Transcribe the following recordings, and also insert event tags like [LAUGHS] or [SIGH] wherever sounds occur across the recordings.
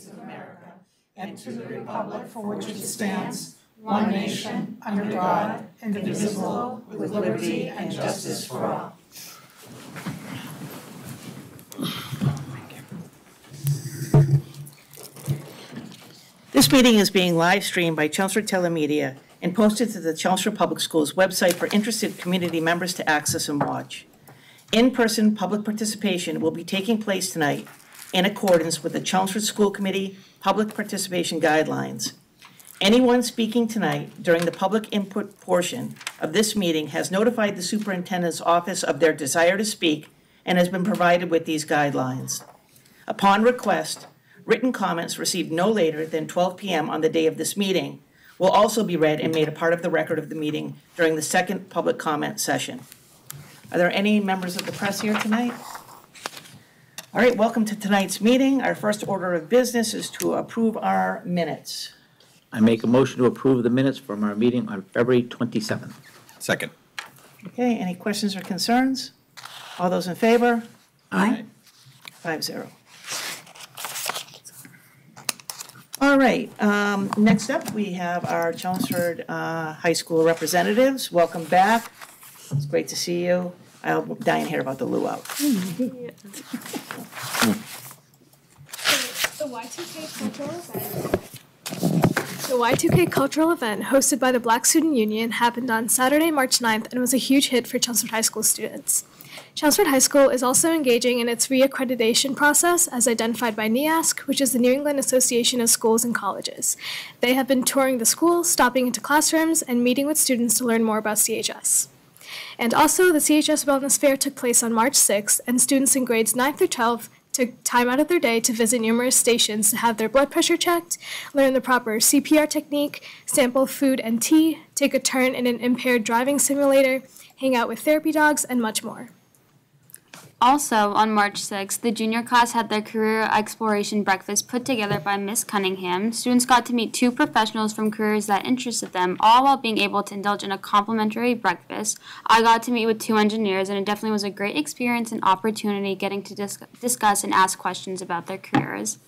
States of America and to the republic for which it stands, one nation, under God, indivisible, with liberty and justice for all. This meeting is being live streamed by Chelmsford Telemedia and posted to the Chelmsford Public Schools website for interested community members to access and watch. In-person public participation will be taking place tonight in accordance with the Chelmsford School Committee Public Participation Guidelines. Anyone speaking tonight during the public input portion of this meeting has notified the superintendent's office of their desire to speak and has been provided with these guidelines. Upon request, written comments received no later than 12 PM on the day of this meeting will also be read and made a part of the record of the meeting during the second public comment session. Are there any members of the press here tonight? All right, welcome to tonight's meeting. Our first order of business is to approve our minutes. I make a motion to approve the minutes from our meeting on February 27th. Second. Okay, any questions or concerns? All those in favor? Aye. Five zero. All right, um, next up, we have our Chelmsford, uh, High School representatives. Welcome back. It's great to see you. I'm die to hear about the luau. The Y2K cultural event. The Y2K cultural event hosted by the Black Student Union happened on Saturday, March 9th and was a huge hit for Chelmsford High School students. Chelmsford High School is also engaging in its reaccreditation process as identified by NEASC, which is the New England Association of Schools and Colleges. They have been touring the school, stopping into classrooms, and meeting with students to learn more about CHS. And also, the CHS Wellness Fair took place on March 6th, and students in grades 9 through 12 took time out of their day to visit numerous stations to have their blood pressure checked, learn the proper CPR technique, sample food and tea, take a turn in an impaired driving simulator, hang out with therapy dogs, and much more. Also, on March 6th, the junior class had their career exploration breakfast put together by Miss Cunningham. Students got to meet two professionals from careers that interested them, all while being able to indulge in a complimentary breakfast. I got to meet with two engineers, and it definitely was a great experience and opportunity getting to dis- discuss and ask questions about their careers.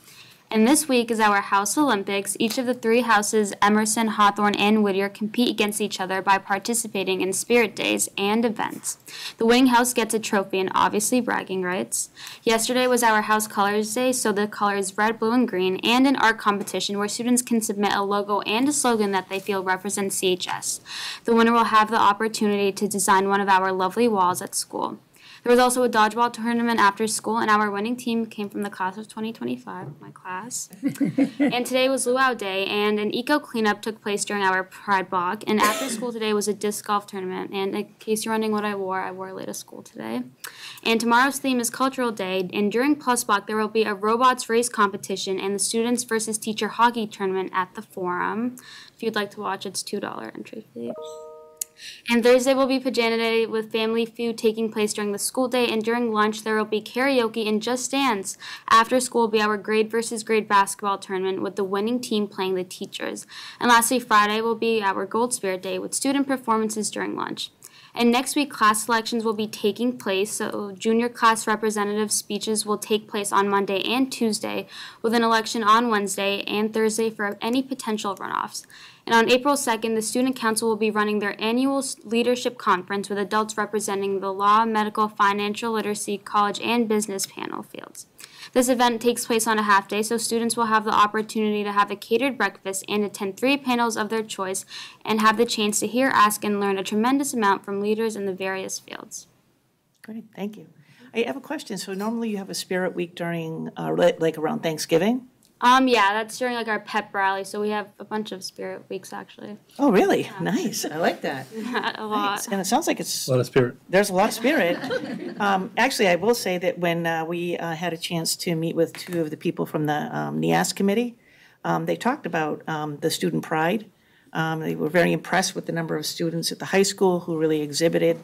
And this week is our House Olympics. Each of the three houses, Emerson, Hawthorne, and Whittier, compete against each other by participating in spirit days and events. The winning house gets a trophy and obviously bragging rights. Yesterday was our House Colors Day, so the colors red, blue, and green, and an art competition where students can submit a logo and a slogan that they feel represents CHS. The winner will have the opportunity to design one of our lovely walls at school. There was also a dodgeball tournament after school, and our winning team came from the class of 2025, my class. [LAUGHS] and today was Luau Day, and an eco cleanup took place during our Pride Block. And after school today was a disc golf tournament. And in case you're wondering what I wore, I wore late to school today. And tomorrow's theme is Cultural Day, and during Plus Block there will be a robots race competition and the students versus teacher hockey tournament at the Forum. If you'd like to watch, it's two dollar entry fee. And Thursday will be Pajana Day with family food taking place during the school day. And during lunch, there will be karaoke and Just Dance. After school will be our grade versus grade basketball tournament with the winning team playing the teachers. And lastly, Friday will be our Gold Spirit Day with student performances during lunch. And next week, class selections will be taking place. So, junior class representative speeches will take place on Monday and Tuesday, with an election on Wednesday and Thursday for any potential runoffs. And on April 2nd, the Student Council will be running their annual leadership conference with adults representing the law, medical, financial literacy, college, and business panel fields. This event takes place on a half day, so students will have the opportunity to have a catered breakfast and attend three panels of their choice and have the chance to hear, ask, and learn a tremendous amount from leaders in the various fields. Great, thank you. I have a question. So normally you have a spirit week during, uh, like around Thanksgiving? Um, yeah, that's during like our pep rally, so we have a bunch of spirit weeks actually. Oh, really? Nice. I like that. [LAUGHS] a lot. Nice. And it sounds like it's, A lot of spirit. there's a lot of spirit. [LAUGHS] Um, Actually, I will say that when uh, we uh, had a chance to meet with two of the people from the um, NEASC committee, um, they talked about um, the student pride. Um, They were very impressed with the number of students at the high school who really exhibited,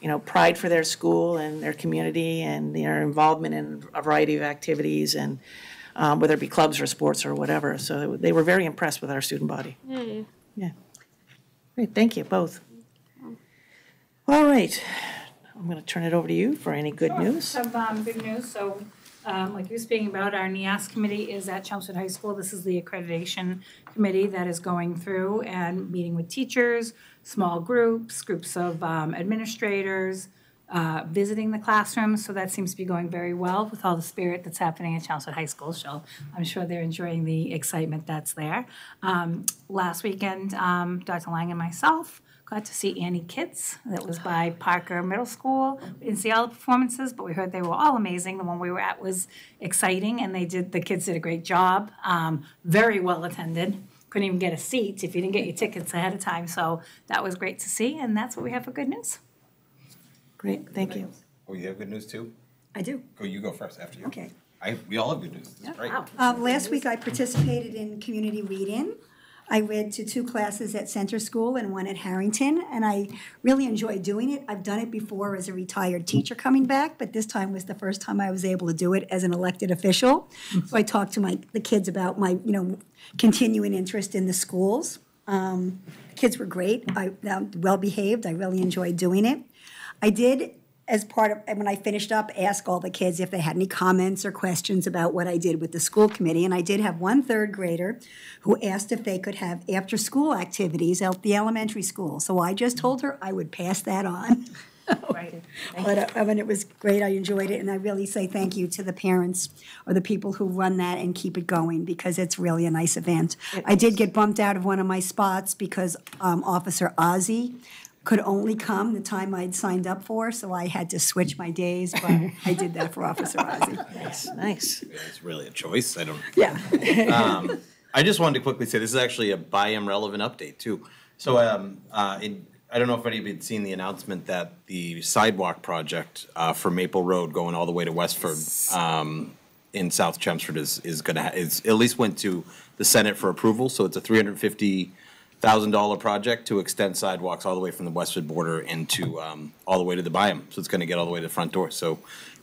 you know, pride for their school and their community and their involvement in a variety of activities and um, whether it be clubs or sports or whatever. So they were very impressed with our student body. Yay. Yeah. Great, thank you, both. All right, I'm going to turn it over to you for any good Sure. news. Some um, good news. So Um, like you were speaking about, our NEASC committee is at Chelmsford High School. This is the accreditation committee that is going through and meeting with teachers, small groups, groups of um, administrators, uh, visiting the classrooms. So that seems to be going very well with all the spirit that's happening at Chelmsford High School. So I'm sure they're enjoying the excitement that's there. Um, last weekend, um, Dr. Lang and myself got to see Annie Kids. That was by Parker Middle School. We didn't see all the performances, but we heard they were all amazing. The one we were at was exciting, and they did. The kids did a great job. Um, very well attended. Couldn't even get a seat if you didn't get your tickets ahead of time. So that was great to see, and that's what we have for good news. Great, thank you. Oh, you have good news too? I do. Go, you go first after you. Okay. I, we all have good news. This is great. Uh, last week I participated in community reading. I read to two classes at Center School and one at Harrington, and I really enjoyed doing it. I've done it before as a retired teacher coming back, but this time was the first time I was able to do it as an elected official. So I talked to my, the kids about my, you know, continuing interest in the schools. Um, kids were great. I, well behaved. I really enjoyed doing it. I did, as part of, when I finished up, ask all the kids if they had any comments or questions about what I did with the school committee. And I did have one third grader who asked if they could have after-school activities at the elementary school. So I just told her I would pass that on. [LAUGHS] But, uh, I mean, it was great, I enjoyed it, and I really say thank you to the parents or the people who run that and keep it going, because it's really a nice event. I did get bumped out of one of my spots because um, Officer Ozzy could only come the time I'd signed up for, so I had to switch my days, but [LAUGHS] I did that for Officer Ozzy. Nice. Nice. It's really a choice. I don't. Yeah. [LAUGHS] I just wanted to quickly say this is actually a Byam relevant update too. So um, uh, in, I don't know if anybody had seen the announcement that the sidewalk project uh, for Maple Road going all the way to Westford um, in South Chelmsford is is going to ha- is at least went to the Senate for approval. So it's a three hundred fifty thousand dollar project to extend sidewalks all the way from the Westford border into um, all the way to the Byam. So it's going to get all the way to the front door. So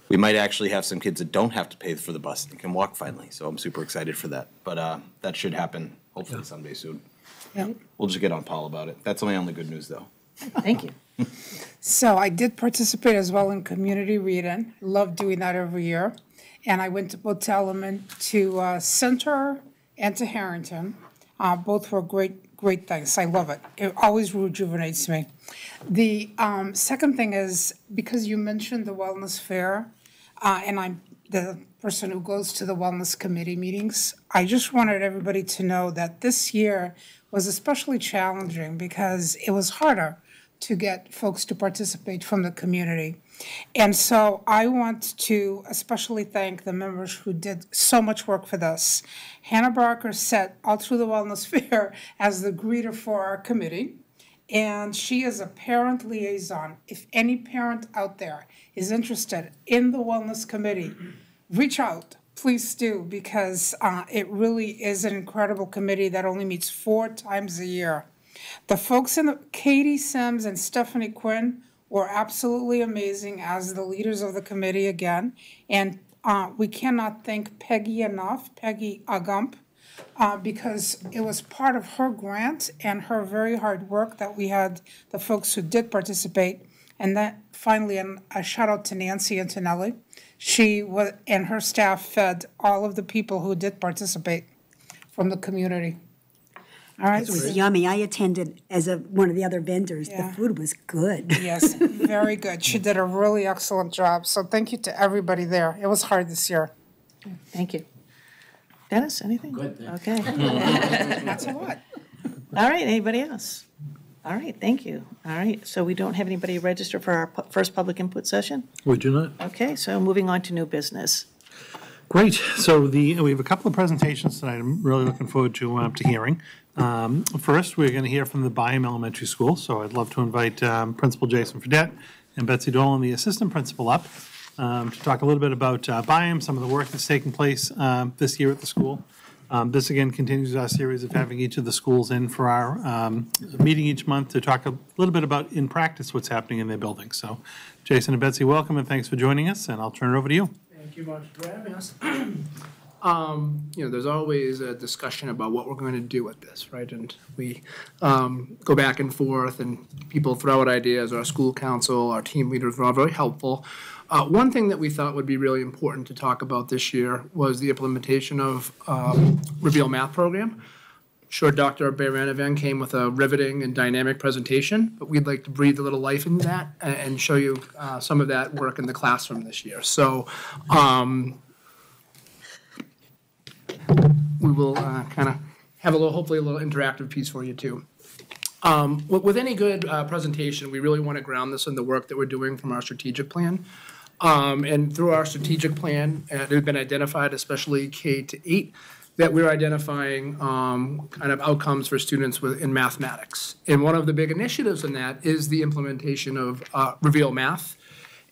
we might actually have some kids that don't have to pay for the bus and can walk finally. So I'm super excited for that. But uh, that should happen hopefully someday soon. Yeah. We'll just get on Paul about it. That's my only good news, though. Thank you. [LAUGHS] So I did participate as well in community reading. Love doing that every year. And I went to both Element to uh, Center and to Harrington. Uh, both were great, great things. I love it. It always rejuvenates me. The um, second thing is because you mentioned the wellness fair, uh, and I'm the person who goes to the wellness committee meetings. I just wanted everybody to know that this year was especially challenging because it was harder to get folks to participate from the community. And so I want to especially thank the members who did so much work for this. Hannah Barker sat all through the Wellness [LAUGHS] Fair as the greeter for our committee. And she is a parent liaison. If any parent out there is interested in the Wellness Committee, reach out, please do, because uh, it really is an incredible committee that only meets four times a year. The folks in the, Katie Sims and Stephanie Quinn were absolutely amazing as the leaders of the committee again. And uh, we cannot thank Peggy enough, Peggy Agump, uh, because it was part of her grant and her very hard work that we had the folks who did participate. And that finally, a shout out to Nancy Antonelli. She was, and her staff fed all of the people who did participate from the community. All right. It was yummy. I attended as a, one of the other vendors. The food was good. Yes, very good. She did a really excellent job. So thank you to everybody there. It was hard this year. Thank you. Dennis, anything? Good. Okay. [LAUGHS] That's a lot. All right, anybody else? All right, thank you. All right, so we don't have anybody registered for our pu- first public input session? We do not. Okay, so moving on to new business. Great. So the, we have a couple of presentations tonight I'm really looking forward to, um, to hearing. Um, First, we're going to hear from the Byam Elementary School, so I'd love to invite um, Principal Jason Fredette and Betsy Dolan, the assistant principal, up um, to talk a little bit about uh, Byam, some of the work that's taking place um, this year at the school. Um, This again continues our series of having each of the schools in for our um, meeting each month to talk a little bit about, in practice, what's happening in their buildings. So Jason and Betsy, welcome and thanks for joining us, and I'll turn it over to you. Thank you much for having us. [CLEARS THROAT] Um, you know, there's always a discussion about what we're going to do with this, right? And we um, go back and forth, and people throw out ideas. Our school council, our team leaders are all very helpful. Uh, One thing that we thought would be really important to talk about this year was the implementation of um, Reveal Math Program. Sure, Dr. Baranovan came with a riveting and dynamic presentation, but we'd like to breathe a little life into that and show you uh, some of that work in the classroom this year. So um, we will kind of have a little, hopefully a little interactive piece for you too. Um, With with any good uh, presentation, we really want to ground this in the work that we're doing from our strategic plan. Um, And through our strategic plan, uh, it has been identified, especially K to eight, that we're identifying um, kind of outcomes for students with, in mathematics. And one of the big initiatives in that is the implementation of uh, Reveal Math.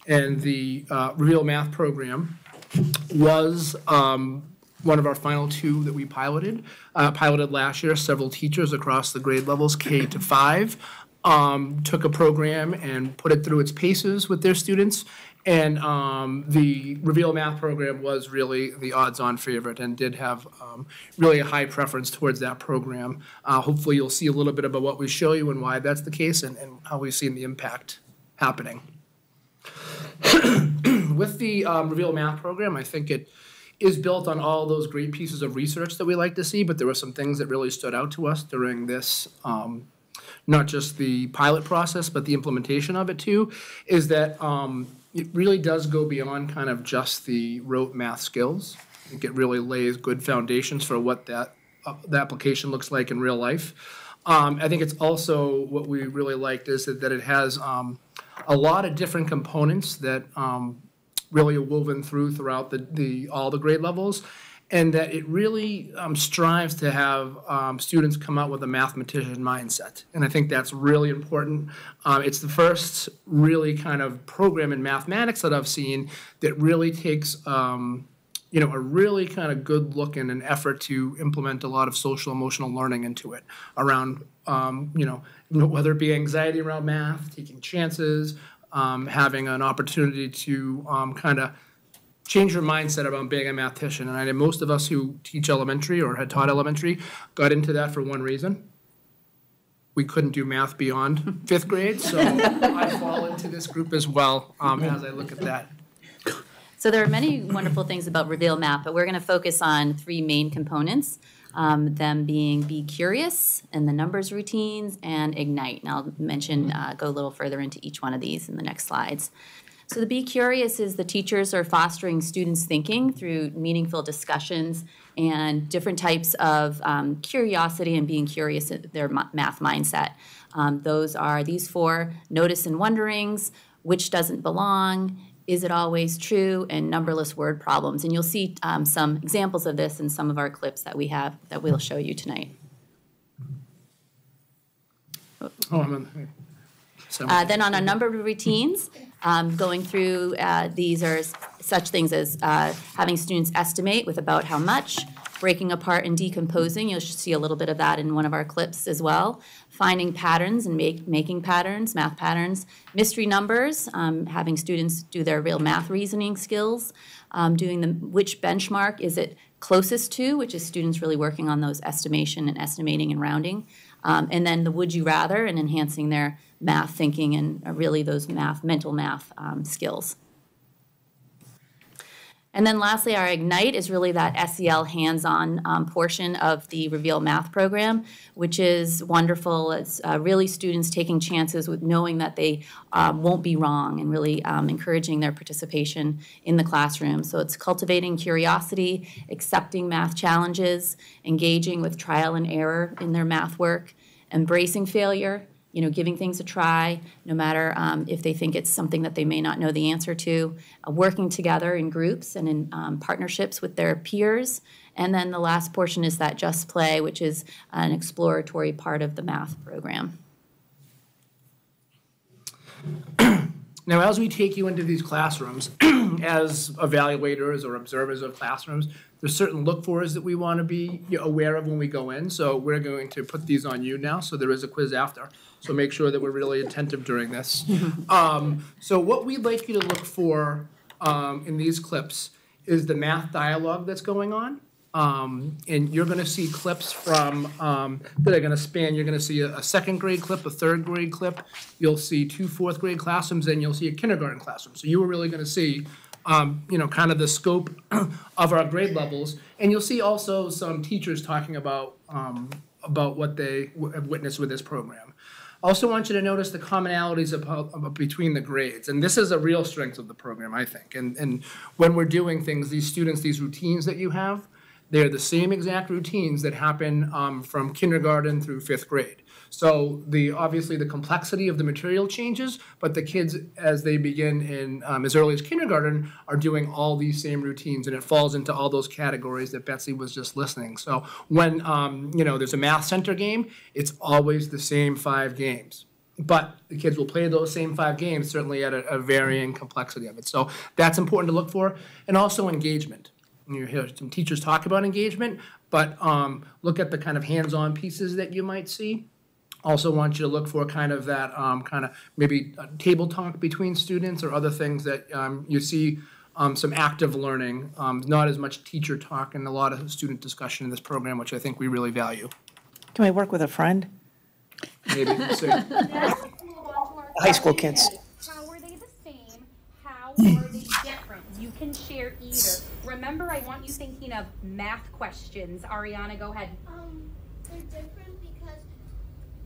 And the uh, Reveal Math program was um, one of our final two that we piloted. Uh, Piloted last year, several teachers across the grade levels, K to five, um, took a program and put it through its paces with their students. And um, the Reveal Math program was really the odds-on favorite and did have um, really a high preference towards that program. Uh, Hopefully, you'll see a little bit about what we show you and why that's the case and and how we've seen the impact happening. [CLEARS THROAT] With the um, Reveal Math program, I think it is built on all those great pieces of research that we like to see, but there were some things that really stood out to us during this, um, not just the pilot process, but the implementation of it too, is that um, it really does go beyond kind of just the rote math skills. I think it really lays good foundations for what that, uh, the application looks like in real life. Um, I think it's also, what we really liked is that that it has um, a lot of different components that um, really woven through throughout the, the, all the grade levels. And that it really um, strives to have um, students come out with a mathematician mindset. And I think that's really important. Um, it's the first really kind of program in mathematics that I've seen that really takes um, you know, a really kind of good look and an effort to implement a lot of social emotional learning into it around, um, you know, whether it be anxiety around math, taking chances, um, having an opportunity to um, kind of change your mindset about being a mathematician. And I know most of us who teach elementary or had taught elementary got into that for one reason. We couldn't do math beyond [LAUGHS] fifth grade, so I fall into this group as well um, as I look at that. So there are many wonderful things about Reveal Math, but we're going to focus on three main components, um, them being Be Curious and the numbers routines and Ignite. And I'll mention, uh, go a little further into each one of these in the next slides. So the Be Curious is the teachers are fostering students' thinking through meaningful discussions and different types of um, curiosity and being curious in their math mindset. Um, those are these four notice and wonderings, which doesn't belong, is it always true, and numberless word problems. And you'll see um, some examples of this in some of our clips that we have that we'll show you tonight. Oh, I'm on. so- Uh, Then on a number of routines, um, going through, uh, these are such things as uh, having students estimate with about how much, breaking apart and decomposing, you'll see a little bit of that in one of our clips as well, finding patterns and make, making patterns, math patterns, mystery numbers, um, having students do their real math reasoning skills, um, doing the, which benchmark is it closest to, which is students really working on those estimation and estimating and rounding. Um, and then the would you rather and enhancing their math thinking and uh, really those math, mental math um, skills. And then lastly, our Ignite is really that SEL hands-on um, portion of the Reveal Math program, which is wonderful. It's uh, really students taking chances with knowing that they um, won't be wrong and really um, encouraging their participation in the classroom. So it's cultivating curiosity, accepting math challenges, engaging with trial and error in their math work, embracing failure, you know, giving things a try, no matter um, if they think it's something that they may not know the answer to, uh, working together in groups and in um, partnerships with their peers. And then the last portion is that just play, which is an exploratory part of the math program. [CLEARS THROAT] Now, as we take you into these classrooms, [CLEARS THROAT] as evaluators or observers of classrooms, there's certain look-fors that we want to be aware of when we go in. So we're going to put these on you now, so there is a quiz after. So make sure that we're really attentive during this. [LAUGHS] Um, So what we'd like you to look for um, in these clips is the math dialogue that's going on. Um, and you're gonna see clips from, um, that are gonna span, you're gonna see a, a second grade clip, a third grade clip. You'll see two fourth grade classrooms, and you'll see a kindergarten classroom. So you are really gonna see, um, you know, kind of the scope [CLEARS THROAT] of our grade levels. And you'll see also some teachers talking about, um, about what they have witnessed with this program. Also want you to notice the commonalities between the grades, and this is a real strength of the program, I think. And, and when we're doing things, these students, these routines that you have, they're the same exact routines that happen um, from kindergarten through fifth grade. So the, obviously, the complexity of the material changes, but the kids, as they begin in, um, as early as kindergarten, are doing all these same routines, and it falls into all those categories that Betsy was just listening. So when, um, you know, there's a math center game, it's always the same five games. But the kids will play those same five games, certainly at a, a varying complexity of it. So that's important to look for, and also engagement. You hear some teachers talk about engagement, but um, look at the kind of hands-on pieces that you might see. Also want you to look for kind of that, um, kind of maybe a table talk between students or other things that, um, you see, um, some active learning, um, not as much teacher talk and a lot of student discussion in this program, which I think we really value. Can we work with a friend? Maybe, so, [LAUGHS] High school kids. How are they the same? How are they different? You can share either. Remember, I want you thinking of math questions. Ariana, go ahead. Um, they're different because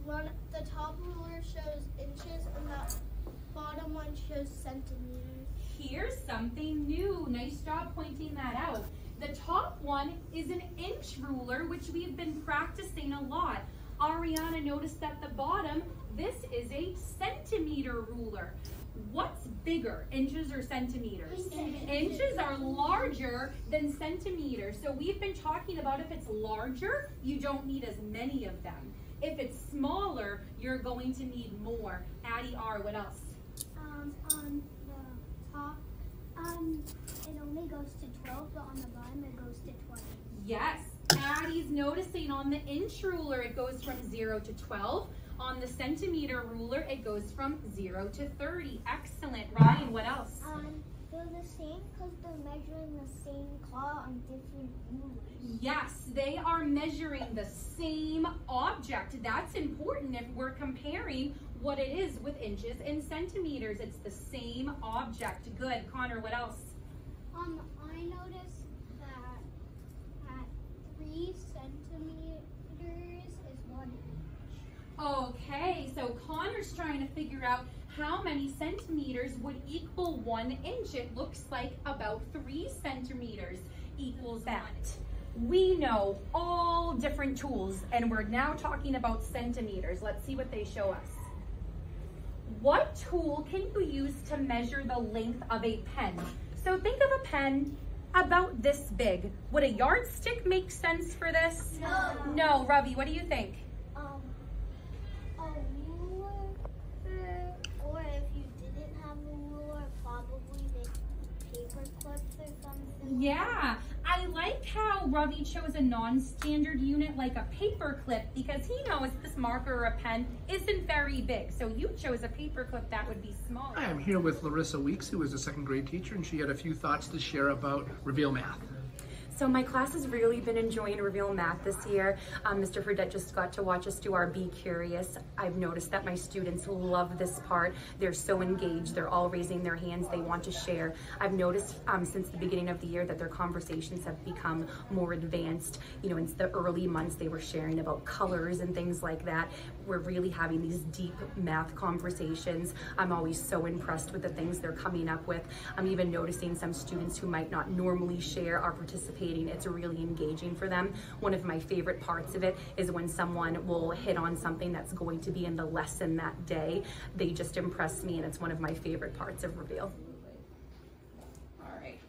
one the top ruler shows inches and the bottom one shows centimeters. Here's something new. Nice job pointing that out. The top one is an inch ruler, which we've been practicing a lot. Ariana noticed at the bottom, this is a centimeter ruler. What's bigger, inches or centimeters? Inches are larger than centimeters. So we've been talking about if it's larger, you don't need as many of them. If it's smaller, you're going to need more. Addie R, what else? Um, on the top, um, it only goes to 12, but on the bottom it goes to 20. Yes, Addie's noticing on the inch ruler, it goes from zero to 12. On the centimeter ruler, it goes from zero to 30. Excellent. Ryan, what else? Um, they're the same because they're measuring the same claw on different rulers. Yes, they are measuring the same object. That's important if we're comparing what it is with inches and centimeters. It's the same object. Good. Connor, what else? Um, I noticed that at three centimeters is one inch. Okay, so Connor's trying to figure out how many centimeters would equal one inch. It looks like about three centimeters equals that. We know all different tools, and we're now talking about centimeters. Let's see what they show us. What tool can you use to measure the length of a pen? So think of a pen about this big. Would a yardstick make sense for this? No. No, Ravi, what do you think? Um, a ruler, or if you didn't have a ruler, probably the paper clips or something. Yeah, I like how Ravi chose a non-standard unit like a paper clip because he knows this marker or a pen isn't very big. So you chose a paper clip that would be smaller. I am here with Larissa Weeks, who is a second grade teacher, and she had a few thoughts to share about Reveal Math. So my class has really been enjoying Reveal Math this year. Um, Mr. Fredette just got to watch us do our Be Curious. I've noticed that my students love this part. They're so engaged. They're all raising their hands. They want to share. I've noticed um, since the beginning of the year that their conversations have become more advanced. You know, in the early months, they were sharing about colors and things like that. We're really having these deep math conversations. I'm always so impressed with the things they're coming up with. I'm even noticing some students who might not normally share are participating. It's really engaging for them. One of my favorite parts of it is when someone will hit on something that's going to be in the lesson that day. They just impress me, and it's one of my favorite parts of Reveal. All right,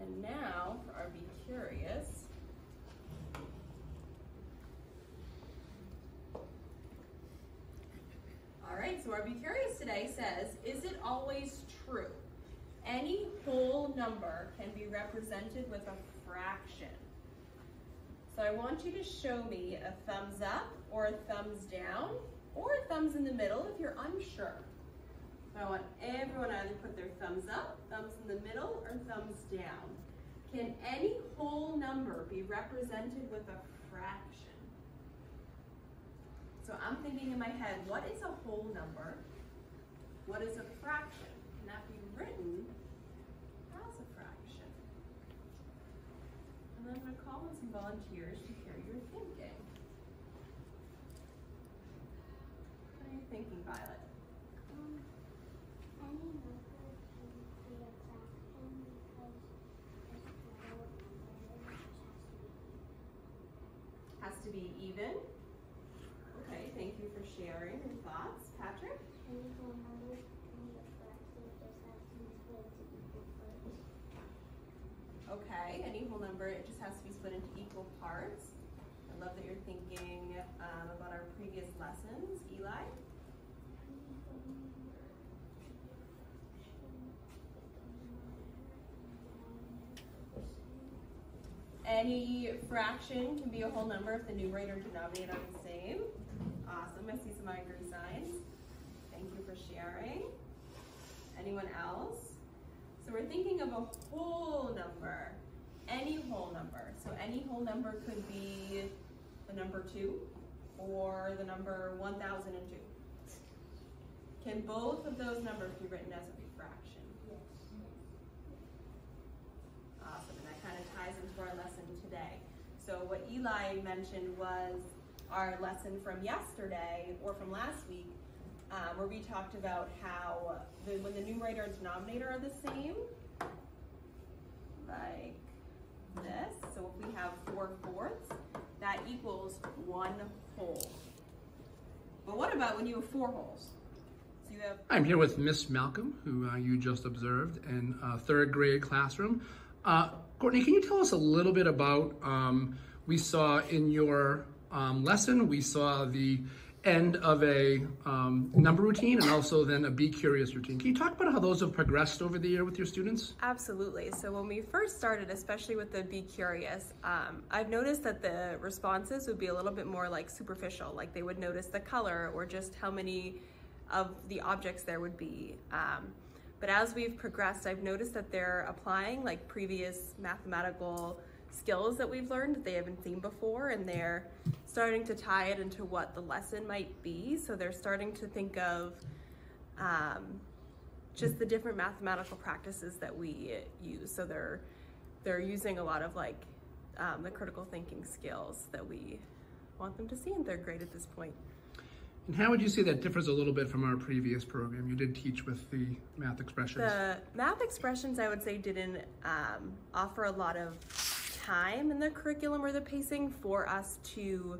and now for our Be Curious. All right, so our Be Curious today says, is it always true? Any whole number can be represented with a fraction. So I want you to show me a thumbs up or a thumbs down or a thumbs in the middle if you're unsure. So I want everyone to either put their thumbs up, thumbs in the middle, or thumbs down. Can any whole number be represented with a fraction? So I'm thinking in my head, what is a whole number? What is a fraction? Can that be written as a fraction? And then I'm gonna call on some volunteers to hear your thinking. What are you thinking, Violet? Um, any number can be a fraction because it's whole number which has to be Has to be even? even. Okay, thank you for sharing your thoughts. Patrick? Any whole number can be a fraction, just has to be split into equal parts. Okay, any whole number, it just has to be split into equal parts. I love that you're thinking um, about our previous lessons. Eli? Any fraction can be a whole number if the numerator and denominator are the same. Awesome, I see some I agree signs. Thank you for sharing. Anyone else? So we're thinking of a whole number, any whole number. So any whole number could be the number two or the number 1002. Can both of those numbers be written as a fraction? Awesome, and that kind of ties into our lesson. So what Eli mentioned was our lesson from yesterday or from last week, um, where we talked about how the, when the numerator and denominator are the same, like this, so if we have four fourths, that equals one whole. But what about when you have four wholes? So have I'm here with Miss Malcolm, who uh, you just observed in a third grade classroom. Uh, Courtney, can you tell us a little bit about, um, we saw in your um, lesson, we saw the end of a um, number routine and also then a be curious routine. Can you talk about how those have progressed over the year with your students? Absolutely. So when we first started, especially with the Be Curious, um, I've noticed that the responses would be a little bit more like superficial, like they would notice the color or just how many of the objects there would be. Um, but as we've progressed, I've noticed that they're applying like previous mathematical skills that we've learned that they haven't seen before, and they're starting to tie it into what the lesson might be. So they're starting to think of um, just the different mathematical practices that we use. So they're they're using a lot of like um, the critical thinking skills that we want them to see in third grade at this point. And how would you say that differs a little bit from our previous program? You did teach with the math expressions. The math expressions, I would say, didn't um, offer a lot of time in the curriculum or the pacing for us to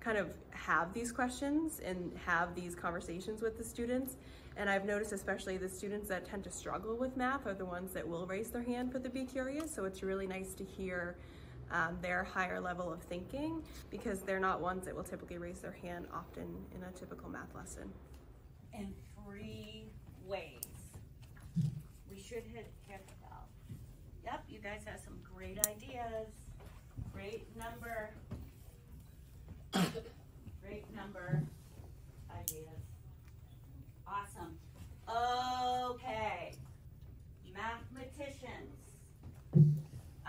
kind of have these questions and have these conversations with the students. And I've noticed especially the students that tend to struggle with math are the ones that will raise their hand for the Be Curious. So it's really nice to hear um, their higher level of thinking because they're not ones that will typically raise their hand often in a typical math lesson. in three ways. We should hit hit well. Yep, you guys have some great ideas. Great number. Great number ideas. Awesome. Okay. Mathematicians.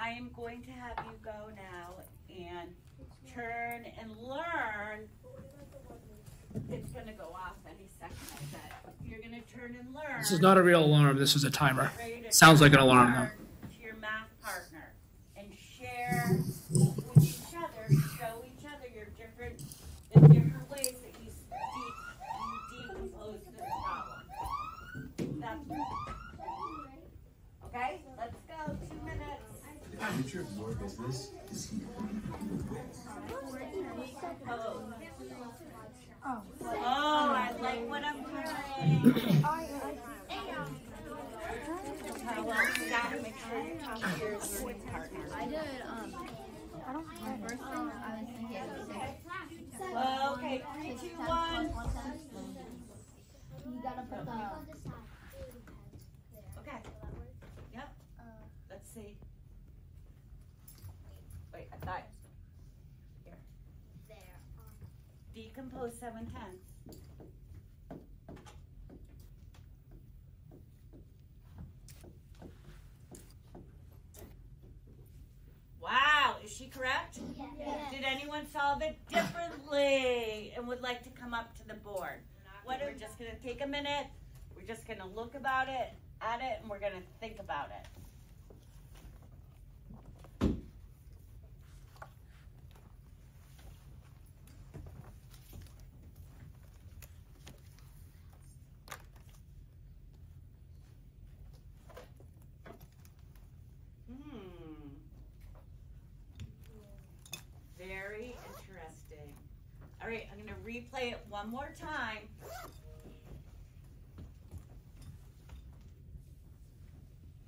I am going to have you go now and turn and learn. It's gonna go off any second, I bet. You're gonna turn and learn. This is not a real alarm, this is a timer. Sounds like an alarm though. Learn To your math partner and share with each other, show each other your different, the different ways that you de- you decompose this problem. That's Okay, let's go, two minutes. The future of your business is here. Oh, oh I like what I'm hearing. Well, well, you gotta make sure you talk to your learning partner. I did, um, I don't my first thing, I was thinking it was six. Okay, three, two, one. You gotta put the. Okay. Yep. Let's see. Wait, I thought. Here. There. Decompose seven tenths. she correct? Yes. Did anyone solve it differently and would like to come up to the board? What, we're just gonna take a minute, we're just gonna look about it, at it, and we're gonna think about it. Hmm. Very interesting. All right, Replay it one more time.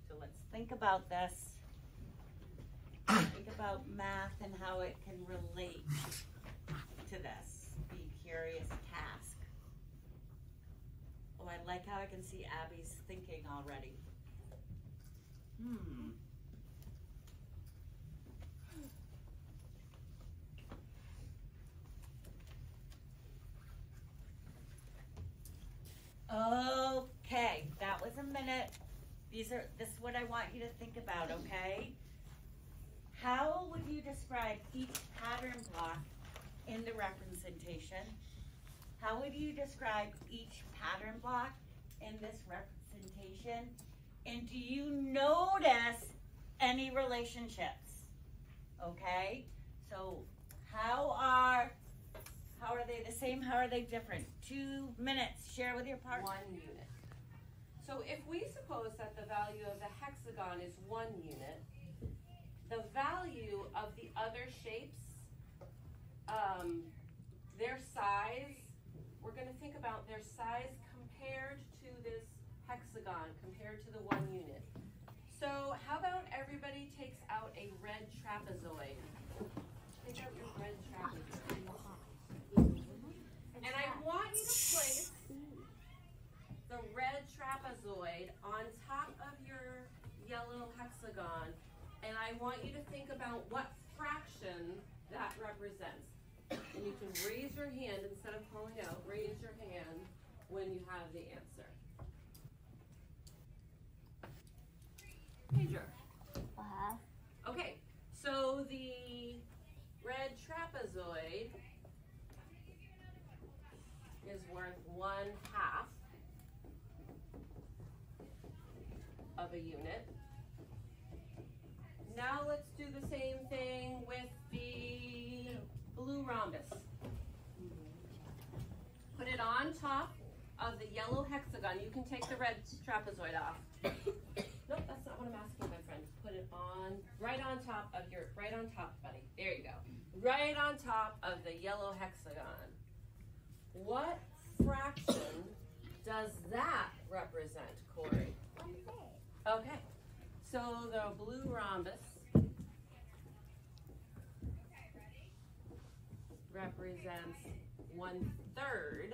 So let's think about this. Think about math and how it can relate to this. Be curious task. Oh, I like how I can see Abby's thinking already. Hmm. Okay, that was a minute. These are, this is what I want you to think about, okay? How would you describe each pattern block in the representation? How would you describe each pattern block in this representation? And do you notice any relationships? Okay, so how are how are they the same? How are they different? Two minutes. Share with your partner. One unit. So if we suppose that the value of the hexagon is one unit, the value of the other shapes, um, their size, we're gonna think about their size compared to this hexagon, compared to the one unit. So how about everybody takes out a red trapezoid? Take out your red trapezoid. And I want you to place the red trapezoid on top of your yellow hexagon. And I want you to think about what fraction that represents. And you can raise your hand instead of calling out, raise your hand when you have the answer. Pedro. Uh-huh. Okay, so the red trapezoid one half of a unit. Now let's do the same thing with the blue rhombus. Put it on top of the yellow hexagon. You can take the red trapezoid off. [COUGHS] Nope, that's not what I'm asking, my friend. Put it on, right on top of your, right on top, buddy. There you go. Right on top of the yellow hexagon. What fraction does that represent, Corey? Okay, so the blue rhombus represents one third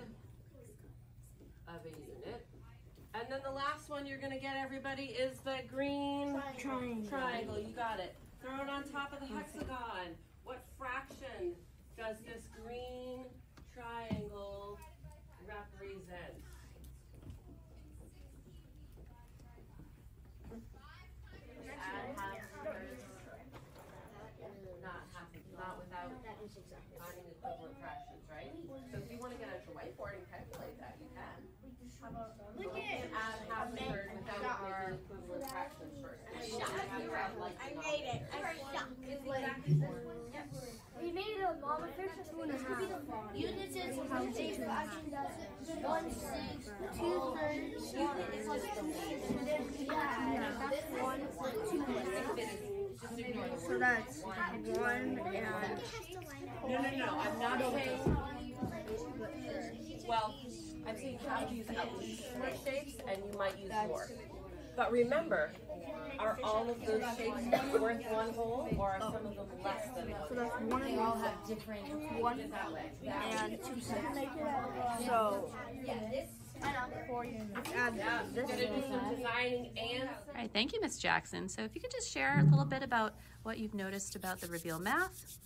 of a unit. And then the last one you're gonna get, everybody, is the green Triangle. triangle. You got it. Throw it on top of the hexagon. What fraction does this green triangle represent? Add half numbers. Not half, not without finding equivalent fractions, right? So if you wanna get out your whiteboard and calculate that, you can. Look You at can add half a third without making equivalent fractions first. I made it. I It's exactly four. We made a mama fish two and a half. Units is how many fraction? One six, two unit is plus two sixths. Yeah, that's one plus two. So that's one and. No, no, no, I'm not saying. Well, I'm saying you have to use at least four shapes and you might use more. But remember, are all of those shapes worth one whole or are some of them less than one? So that's one and all have different one and two sixths. So. I know. Four units. Add Yeah, this gonna do some designing and All right, thank you, Miss Jackson. So if you could just share a little bit about what you've noticed about the Reveal Math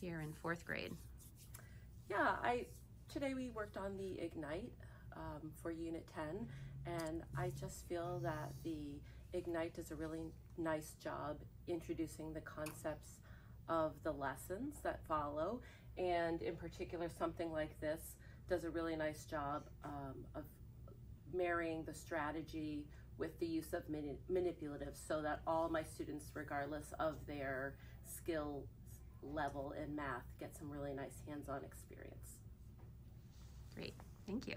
here in fourth grade. Yeah, I today we worked on the Ignite um, for Unit 10, and I just feel that the Ignite does a really nice job introducing the concepts of the lessons that follow. And in particular, something like this does a really nice job um, of marrying the strategy with the use of mani- manipulatives so that all my students, regardless of their skill level in math, get some really nice hands on experience. Great, thank you.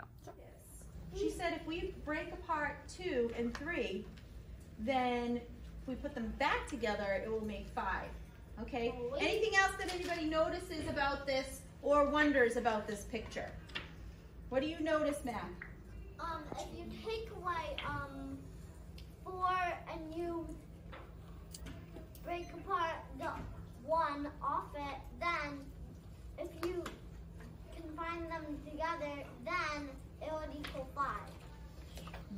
She said if we break apart two and three, then if we put them back together, it will make five. Okay? Anything else that anybody notices about this or wonders about this picture? What do you notice, Matt? Um, if you take away um four and you break apart the one off it, then if you combine them together, then it would equal five.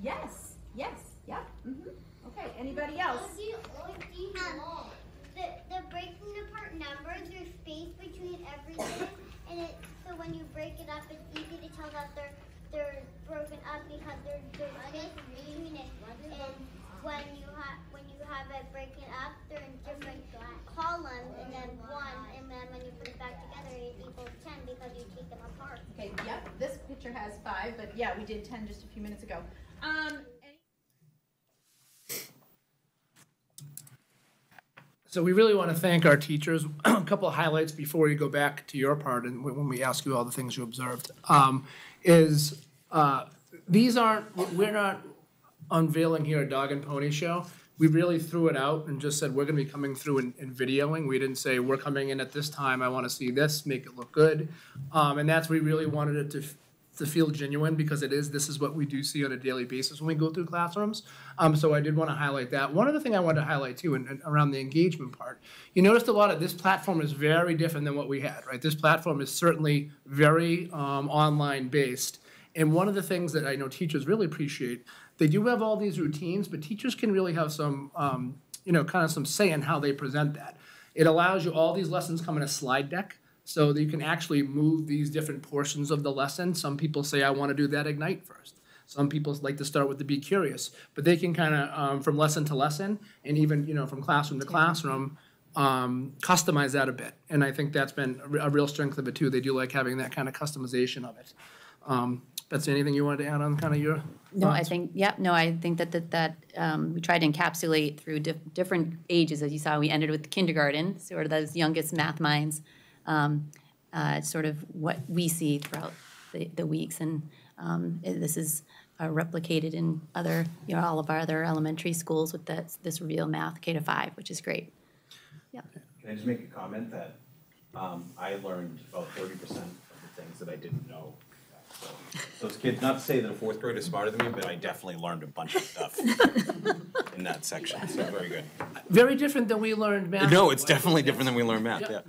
Yes. Yes. Yep. Mm-hmm. Okay. Anybody else? Um, the, the breaking apart numbers, there's space between everything, [COUGHS] and it so when you break it up, it's easy to tell that they're they're broken up because there's there's space between it. And when you have when you have it breaking up, they're in different columns, and then one, and then when you put it back together, it equals ten because you take them apart. Okay. Yep. This picture has five, but yeah, we did ten just a few minutes ago. Um. So we really want to thank our teachers. [CLEARS THROAT] A couple of highlights before you go back to your part and when when we ask you all the things you observed, um, is uh, these aren't, we're not unveiling here a dog and pony show. We really threw it out and just said, we're going to be coming through and, and videoing. We didn't say, we're coming in at this time, I want to see this, make it look good. Um, and that's, we really wanted it to, to feel genuine because it is, this is what we do see on a daily basis when we go through classrooms. Um, so I did want to highlight that. One other thing I wanted to highlight too, and, and around the engagement part, you noticed a lot of this platform is very different than what we had, right? This platform is certainly very um, online based. And one of the things that I know teachers really appreciate, they do have all these routines, but teachers can really have some, um, you know, kind of some say in how they present that. It allows you, all these lessons come in a slide deck, so that you can actually move these different portions of the lesson. Some people say, I want to do that Ignite first. Some people like to start with the Be Curious, but they can kind of, um, from lesson to lesson, and even, you know, from classroom to classroom, um, customize that a bit. And I think that's been a re- a real strength of it too. They do like having that kind of customization of it. Um, Betsy, anything you wanted to add on kind of your No, I think, yeah, no, I think that, that, that, um, we tried to encapsulate through dif- different ages, as you saw, we ended with kindergarten, sort of those youngest math minds, um, uh, sort of what we see throughout the, the weeks, and, um, it- this is uh, replicated in other, you know, all of our other elementary schools with this, this Reveal Math K to five, which is great. Yeah. Can I just make a comment that um, I learned about thirty percent of the things that I didn't know. So, Those kids, not to say that a fourth grader is smarter than me, but I definitely learned a bunch of stuff in that section, so very good. Very different than we learned math. No, it's definitely different than we learned math, yeah.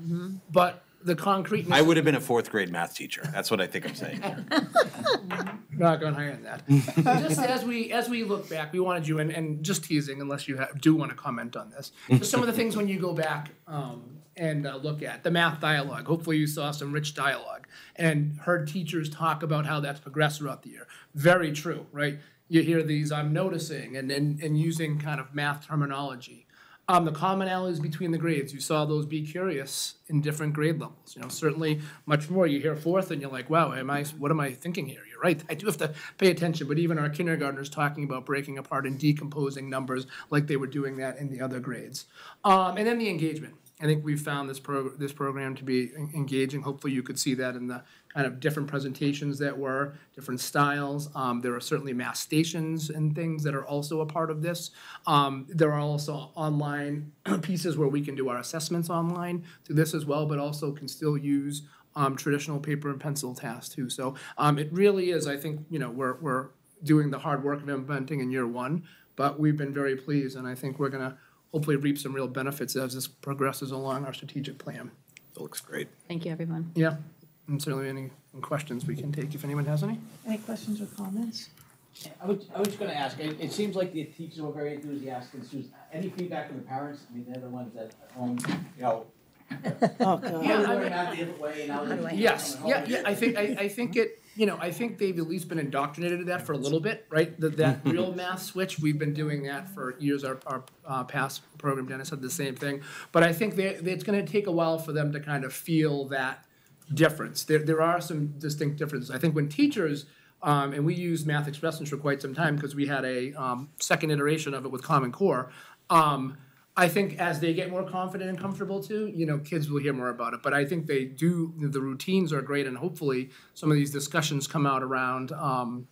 But the concrete. I would have been a fourth grade math teacher, that's what I think I'm saying. [LAUGHS] Not going higher than that. [LAUGHS] Just as we, as we look back, we wanted you, and, and just teasing unless you ha- do want to comment on this. Just some of the things when you go back, um, and, uh, look at the math dialogue, hopefully you saw some rich dialogue and heard teachers talk about how that's progressed throughout the year. Very true, right? You hear these, I'm noticing, and, and, and using kind of math terminology. Um, the commonalities between the grades, you saw those be curious in different grade levels. You know, certainly much more. You hear fourth and you're like, wow, am I, what am I thinking here? You're right. I do have to pay attention. But even our kindergartners talking about breaking apart and decomposing numbers like they were doing that in the other grades. Um, and then the engagement. I think we've found this pro, this program to be en- engaging. Hopefully you could see that in the kind of different presentations that were, different styles. Um, there are certainly math stations and things that are also a part of this. Um, there are also online [CLEARS THROAT] pieces where we can do our assessments online through this as well, but also can still use um, traditional paper and pencil tasks too. So um, it really is, I think, you know, we're, we're doing the hard work of implementing in year one, but we've been very pleased, and I think we're gonna hopefully reap some real benefits as this progresses along our strategic plan. It looks great. Thank you, everyone. Yeah, and certainly any questions we can take if anyone has any. Any questions or comments? I was, I was just gonna ask, it, it seems like the teachers were very enthusiastic, and Susan, any feedback from the parents? I mean, they're the ones that at home, you know. Oh, God. Yeah, learning math the different way, and now they're. Yes, yeah, yeah, I think, I, I think it, you know, I think they've at least been indoctrinated to that for a little bit, right? That, that [LAUGHS] real math switch, we've been doing that for years, our, our, uh, past program, Dennis said the same thing. But I think they, it's gonna take a while for them to kind of feel that difference. There, there are some distinct differences. I think when teachers, um, and we used Math Expressions for quite some time because we had a, um, second iteration of it with Common Core. Um, I think as they get more confident and comfortable too, you know, kids will hear more about it. But I think they do, the routines are great and hopefully some of these discussions come out around, um,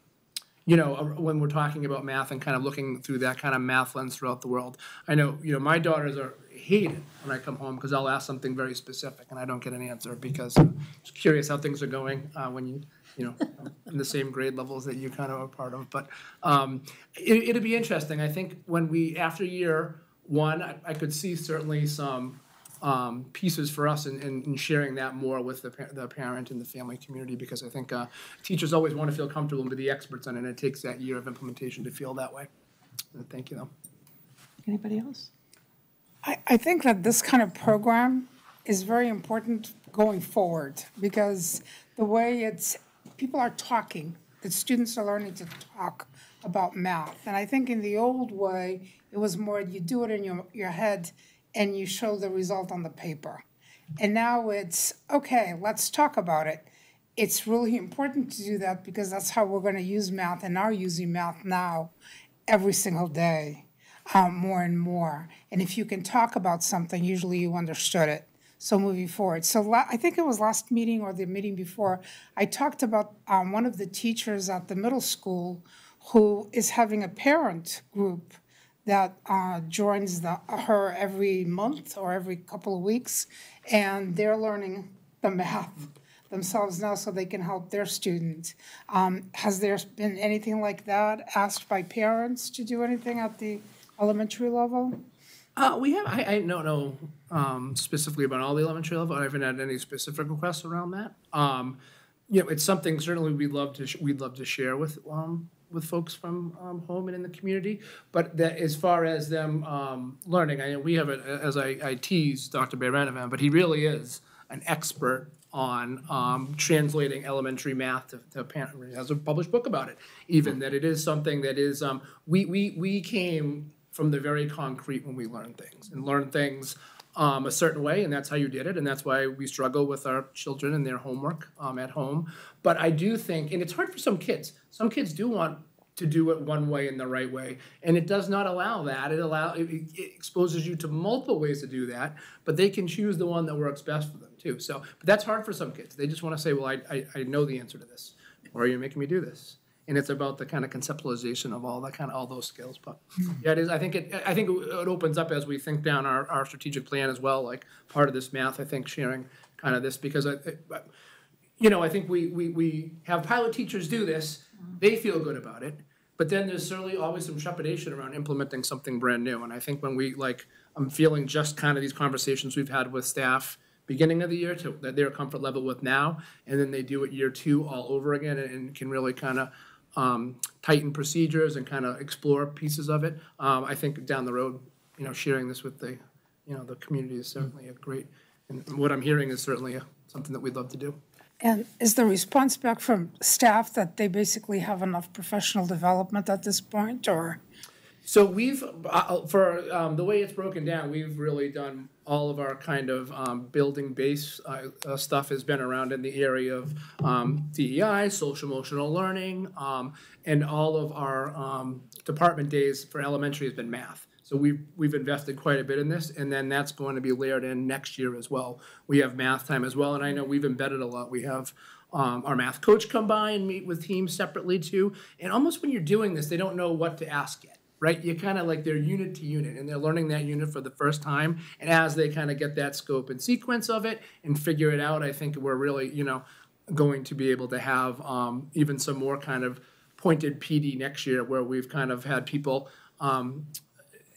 you know, when we're talking about math and kind of looking through that kind of math lens throughout the world. I know, you know, my daughters are hate it when I come home because I'll ask something very specific and I don't get an answer because I'm just curious how things are going uh, when you, you know, [LAUGHS] in the same grade levels that you kind of are part of. But um, it, it'll be interesting. I think when we, after year one, I, I could see certainly some um, pieces for us in, in, in sharing that more with the, pa- the parent and the family community because I think uh, teachers always want to feel comfortable and be the experts on it and it takes that year of implementation to feel that way. Uh, Thank you though. Anybody else? I, I think that this kind of program is very important going forward because the way it's, people are talking, the students are learning to talk about math. And I think in the old way, it was more you do it in your, your head and you show the result on the paper. And now it's, okay, let's talk about it. It's really important to do that because that's how we're going to use math and are using math now every single day um, more and more. And if you can talk about something, usually you understood it. So moving forward. So I think it was last meeting or the meeting before, I talked about um, one of the teachers at the middle school who is having a parent group that uh, joins the, her every month or every couple of weeks, and they're learning the math themselves now so they can help their students. Um, has there been anything like that asked by parents to do anything at the elementary level? Uh, we have, I, I don't know, um, specifically about all the elementary level, I haven't had any specific requests around that. Um, you know, it's something certainly we'd love to, we'd love to share with, um, with folks from, um, home and in the community. But that, as far as them, um, learning, I we have it, as I, I tease Dr. Bayranevan, but he really is an expert on, um, translating elementary math to, to has a published book about it. Even that it is something that is, um, we, we, we came from the very concrete when we learn things and learn things um, a certain way, and that's how you did it, and that's why we struggle with our children and their homework um, at home. But I do think, and it's hard for some kids. Some kids do want to do it one way in the right way, and it does not allow that. It allow it, it exposes you to multiple ways to do that, but they can choose the one that works best for them too. So, but that's hard for some kids. They just want to say, "Well, I, I, I know the answer to this," or are "You're making me do this." And it's about the kind of conceptualization of all that kind of all those skills. But hmm. yeah, it is. I think it. I think it opens up as we think down our, our strategic plan as well. Like part of this math, I think sharing kind of this because I, I you know, I think we we we have pilot teachers do this. Mm-hmm. They feel good about it, but then there's certainly always some trepidation around implementing something brand new. And I think when we like, I'm feeling just kind of these conversations we've had with staff beginning of the year to that their comfort level with now, and then they do it year two all over again, and, and can really kind of um, tighten procedures and kind of explore pieces of it. Um, I think down the road, you know, sharing this with the, you know, the community is certainly a great, and what I'm hearing is certainly a, something that we'd love to do. And is the response back from staff that they basically have enough professional development at this point, or? So we've, uh, for um, the way it's broken down, we've really done all of our kind of um, building base uh, uh, stuff has been around in the area of um, DEI, social emotional learning, um, and all of our um, department days for elementary has been math. So we've, we've invested quite a bit in this, and then that's going to be layered in next year as well. We have math time as well, and I know we've embedded a lot. We have um, our math coach come by and meet with teams separately too. And almost when you're doing this, they don't know what to ask yet right? You kind of like they're unit to unit and they're learning that unit for the first time. And as they kind of get that scope and sequence of it and figure it out, I think we're really, you know, going to be able to have um, even some more kind of pointed PD next year where we've kind of had people. Um,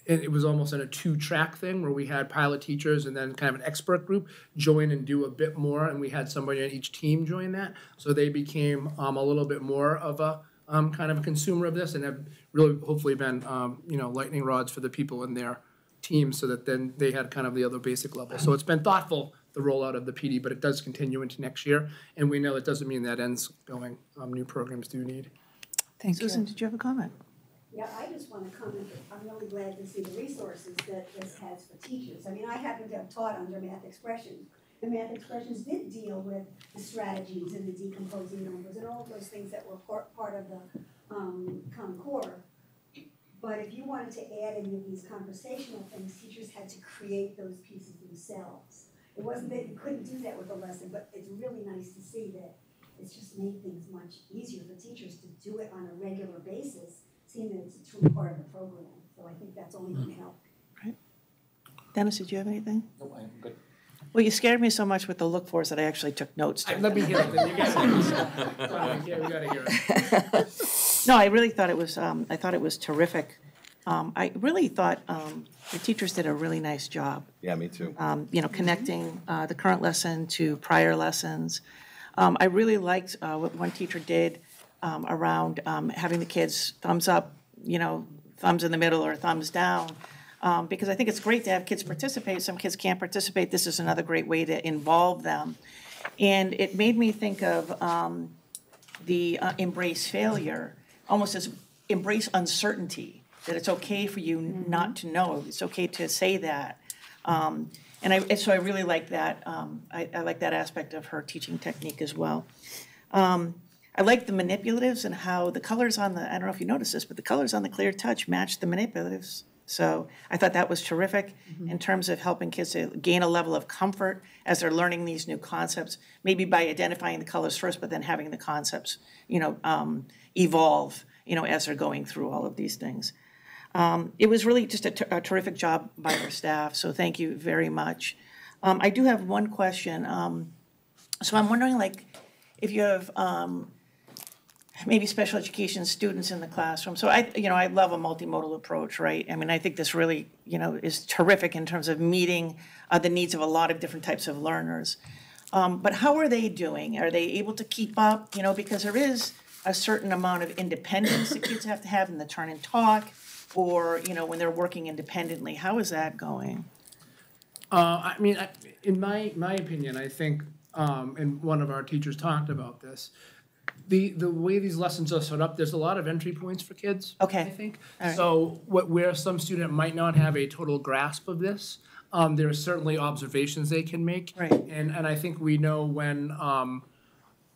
it was almost in a two-track thing where we had pilot teachers and then kind of an expert group join and do a bit more, and we had somebody on each team join that, so they became um, a little bit more of a um, kind of a consumer of this and have really hopefully been, um, you know, lightning rods for the people in their team so that then they had kind of the other basic level. So it's been thoughtful the rollout of the PD, but it does continue into next year. And we know it doesn't mean that ends going. Um, New programs do need. Thanks, Susan, did you have a comment? Yeah, I just want to comment I'm really glad to see the resources that this has for teachers. I mean, I happen to have taught under math expressions. And math expressions did deal with the strategies and the decomposing numbers and all those things that were part, part of the, um, Common Core. But if you wanted to add any of these conversational things, teachers had to create those pieces themselves. It wasn't that you couldn't do that with a lesson, but it's really nice to see that it's just made things much easier for teachers to do it on a regular basis, seeing that it's a true part of the program. So I think that's only gonna help. Dennis, did you have anything? Nope, I'm good. Well, you scared me so much with the look fors that I actually took notes. Let me hear it, then. you gotta [LAUGHS] it. Yeah, we gotta hear it. No, I really thought it was, um, I thought it was terrific. Um, I really thought, um, the teachers did a really nice job. Yeah, me too. Um, you know, connecting, uh, the current lesson to prior lessons. Um, I really liked, uh, what one teacher did, um, around, um, having the kids thumbs up, you know, thumbs in the middle or thumbs down. Um, because I think it's great to have kids participate. Some kids can't participate. This is another great way to involve them. And it made me think of, um, the uh, embrace failure, almost as embrace uncertainty, that it's okay for you not to know, it's okay to say that. Um, and I, so I really like that, um, I, I like that aspect of her teaching technique as well. Um, I like the manipulatives and how the colors on the, I don't know if you noticed this, but the colors on the clear touch match the manipulatives. So I thought that was terrific in terms of helping kids to gain a level of comfort as they're learning these new concepts, maybe by identifying the colors first, but then having the concepts, you know, um, evolve, you know, as they're going through all of these things. Um, it was really just a ter- a terrific job by our staff, so thank you very much. Um, I do have one question. Um, so I'm wondering, like, if you have, um, maybe special education students in the classroom. So I, you know, I love a multimodal approach, right? I mean, I think this really, you know, is terrific in terms of meeting uh, the needs of a lot of different types of learners. Um, but how are they doing? Are they able to keep up? You know, because there is a certain amount of independence that kids have to have in the turn and talk, or you know, when they're working independently. How is that going? Uh, I mean, I- in my, my opinion, I think, um, and one of our teachers talked about this, the, the way these lessons are set up, there's a lot of entry points for kids. Okay. I think. Right. So what, where some student might not have a total grasp of this, um, there are certainly observations they can make. Right. And, and I think we know when, um,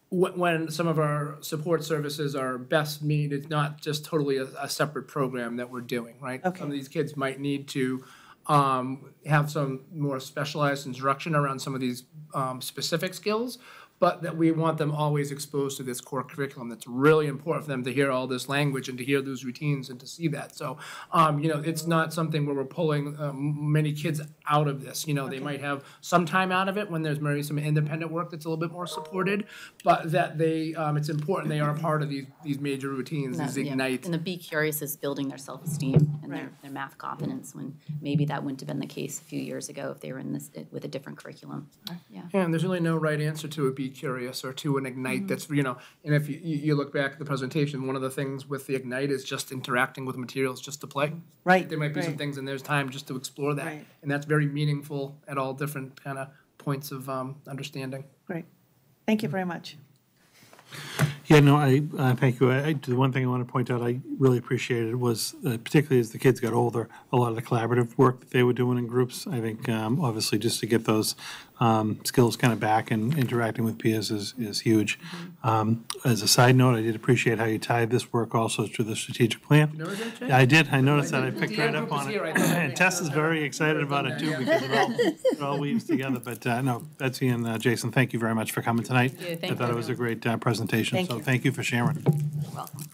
when some of our support services are best meet, it's not just totally a, a separate program that we're doing, right? Okay. Some of these kids might need to um, have some more specialized instruction around some of these um, specific skills, but that we want them always exposed to this core curriculum. That's really important for them to hear all this language and to hear those routines and to see that. So, um, you know, it's not something where we're pulling um, many kids out of this. You know, they might have some time out of it when there's maybe some independent work that's a little bit more supported, but that they, um, it's important they are a part of these, these major routines, And these that- yeah. And the Be Curious is building their self-esteem and their, Right. their math confidence, when maybe that wouldn't have been the case a few years ago if they were in this, with a different curriculum. Yeah. Yeah, and there's really no right answer to it. be curious or to an ignite that's, you know, and if you, you look back at the presentation, one of the things with the ignite is just interacting with materials just to play. Right. There might be some things and there's time just to explore that. Right. And that's very meaningful at all different kind of points of um, understanding. Great. Thank you very much. Yeah, no, I, uh, thank you. I, I- the one thing I want to point out I really appreciated was, uh, particularly as the kids got older, a lot of the collaborative work that they were doing in groups. I think, um, obviously, just to get those, um, skills kind of back and interacting with peers is, is huge. Um, as a side note, I did appreciate how you tied this work also to the strategic plan. You notice that, Jay? Yeah, I did. I noticed that. I picked right up on it. here. I thought And [LAUGHS] Tess is very excited about it too, because it all, [LAUGHS] it all weaves together. But, uh, no, Betsy and uh, Jason, thank you very much for coming tonight. you. I thought you. it was a great, uh, presentation. Thank So thank you for sharing. Welcome.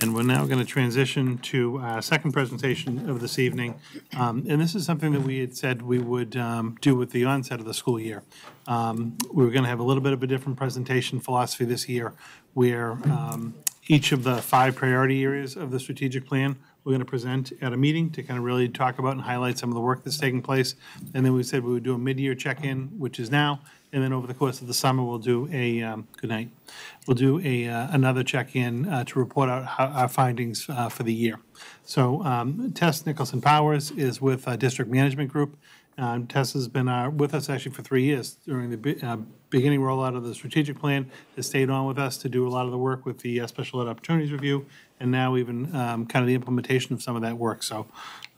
And we're now going to transition to our second presentation of this evening. Um, And this is something that we had said we would um, do with the onset of the school year. Um, We were going to have a little bit of a different presentation philosophy this year, where um, each of the five priority areas of the strategic plan, we're going to present at a meeting to kind of really talk about and highlight some of the work that's taking place. And then we said we would do a mid-year check-in, which is now, and then over the course of the summer, we'll do a, um, good night, we'll do a, uh, another check-in uh, to report out our findings uh, for the year. So um, Tess Nicholson Powers is with uh, District Management Group. Um, Tess has been uh, with us actually for three years during the be- uh, beginning rollout of the strategic plan, has stayed on with us to do a lot of the work with the uh, Special Ed Opportunities Review, and now even um, kind of the implementation of some of that work. So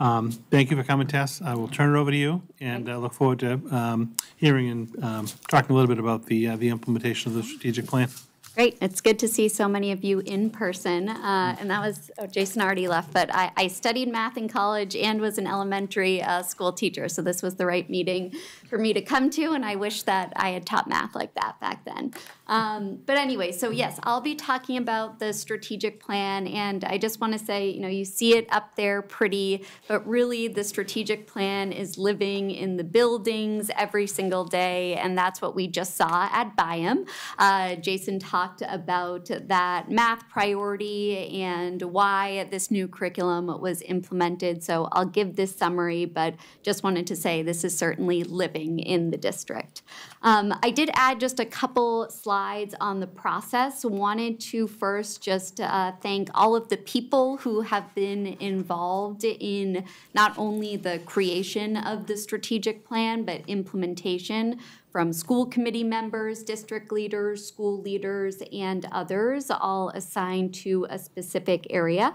um, thank you for coming, Tess. I will turn it over to you, and I look forward to um, hearing and um, talking a little bit about the, uh, the implementation of the strategic plan. Great. It's good to see so many of you in person. Uh, and that was, oh, Jason already left, but I, I studied math in college and was an elementary uh, school teacher. So this was the right meeting for me to come to. And I wish that I had taught math like that back then. Um, but anyway, so yes, I'll be talking about the strategic plan. And I just want to say, you know, you see it up there pretty, but really the strategic plan is living in the buildings every single day. And that's what we just saw at Byam. Uh, Jason talked about that math priority and why this new curriculum was implemented. So I'll give this summary, but just wanted to say this is certainly living in the district. Um, I did add just a couple slides on the process. Wanted to first just uh, thank all of the people who have been involved in not only the creation of the strategic plan, but implementation from school committee members, district leaders, school leaders, and others, all assigned to a specific area.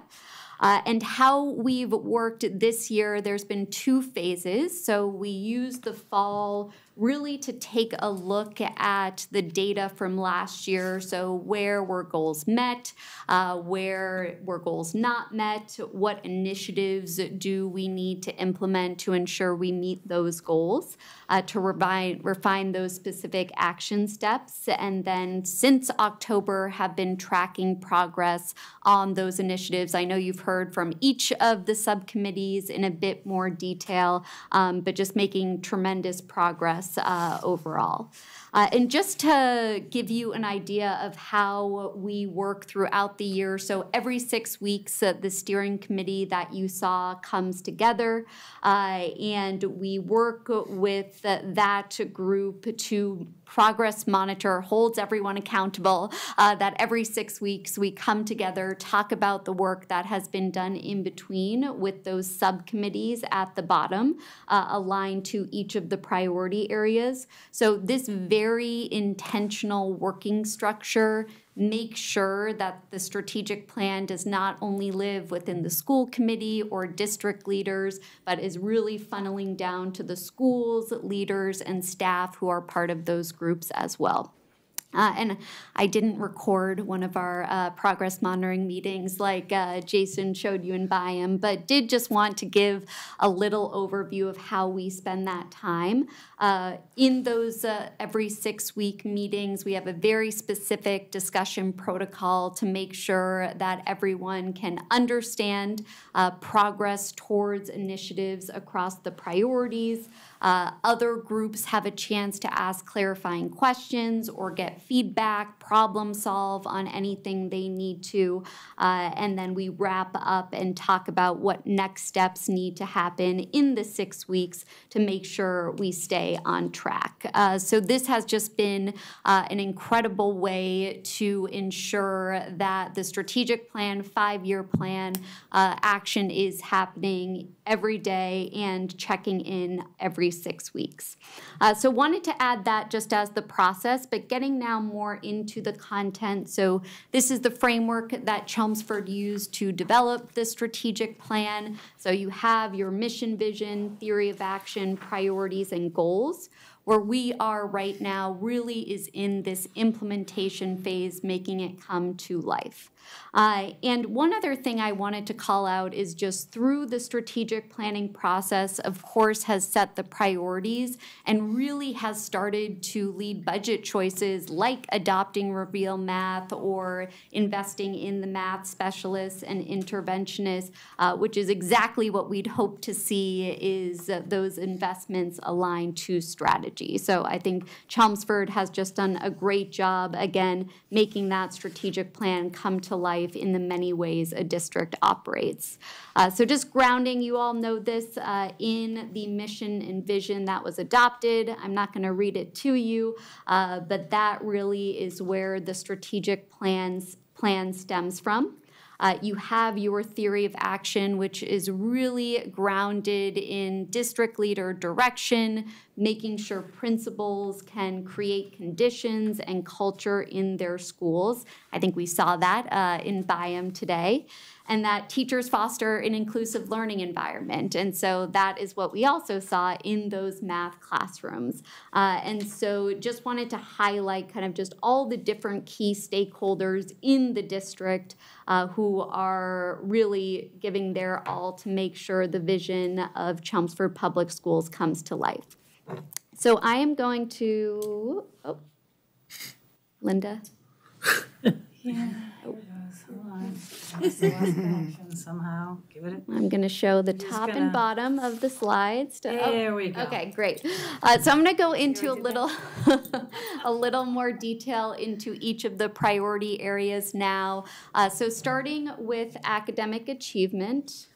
Uh, and how we've worked this year, there's been two phases. So we use the fall really to take a look at the data from last year. So where were goals met, uh, where were goals not met, what initiatives do we need to implement to ensure we meet those goals, uh, to refine, refine those specific action steps. And then since October have been tracking progress on those initiatives. I know you've heard from each of the subcommittees in a bit more detail, um, but just making tremendous progress uh, overall. Uh, and just to give you an idea of how we work throughout the year, so every six weeks, uh, the steering committee that you saw comes together, uh, and we work with that group to progress monitor, holds everyone accountable, uh, that every six weeks we come together, talk about the work that has been done in between with those subcommittees at the bottom, uh, aligned to each of the priority areas. So this very intentional working structure make sure that the strategic plan does not only live within the school committee or district leaders, but is really funneling down to the schools, leaders, and staff who are part of those groups as well. Uh, and I didn't record one of our uh, progress monitoring meetings like uh, Jason showed you in Byam, but did just want to give a little overview of how we spend that time. Uh, in those uh, every six week meetings, we have a very specific discussion protocol to make sure that everyone can understand uh, progress towards initiatives across the priorities. Uh, other groups have a chance to ask clarifying questions or get feedback, problem solve on anything they need to. Uh, and then we wrap up and talk about what next steps need to happen in the six weeks to make sure we stay on track. Uh, so this has just been uh, an incredible way to ensure that the strategic plan, five-year plan uh, action is happening every day and checking in every six weeks. Uh, so wanted to add that just as the process, but getting now more into the content. So this is the framework that Chelmsford used to develop the strategic plan. So you have your mission, vision, theory of action, priorities, and goals where we are right now really is in this implementation phase, making it come to life. Uh, and one other thing I wanted to call out is just through the strategic planning process, of course, has set the priorities and really has started to lead budget choices like adopting Reveal Math or investing in the math specialists and interventionists, uh, which is exactly what we'd hope to see is uh, those investments aligned to strategy. So I think Chelmsford has just done a great job, again, making that strategic plan come to life in the many ways a district operates. Uh, so just grounding, you all know this uh, in the mission and vision that was adopted. I'm not going to read it to you, uh, but that really is where the strategic plans plan stems from. Uh, You have your theory of action, which is really grounded in district leader direction, making sure principals can create conditions and culture in their schools. I think we saw that uh, in Byam today. And that teachers foster an inclusive learning environment. And so that is what we also saw in those math classrooms. Uh, and so just wanted to highlight kind of just all the different key stakeholders in the district uh, who are really giving their all to make sure the vision of Chelmsford Public Schools comes to life. So I am going to, oh, Linda. [LAUGHS] Yeah. Hold on. That's the last action somehow. Give it a. I'm going to show the top gonna- and bottom of the slides. to- oh, There we go. Okay, great. Uh, So I'm going to go into a little, [LAUGHS] a little more detail into each of the priority areas now. Uh, So starting with academic achievement.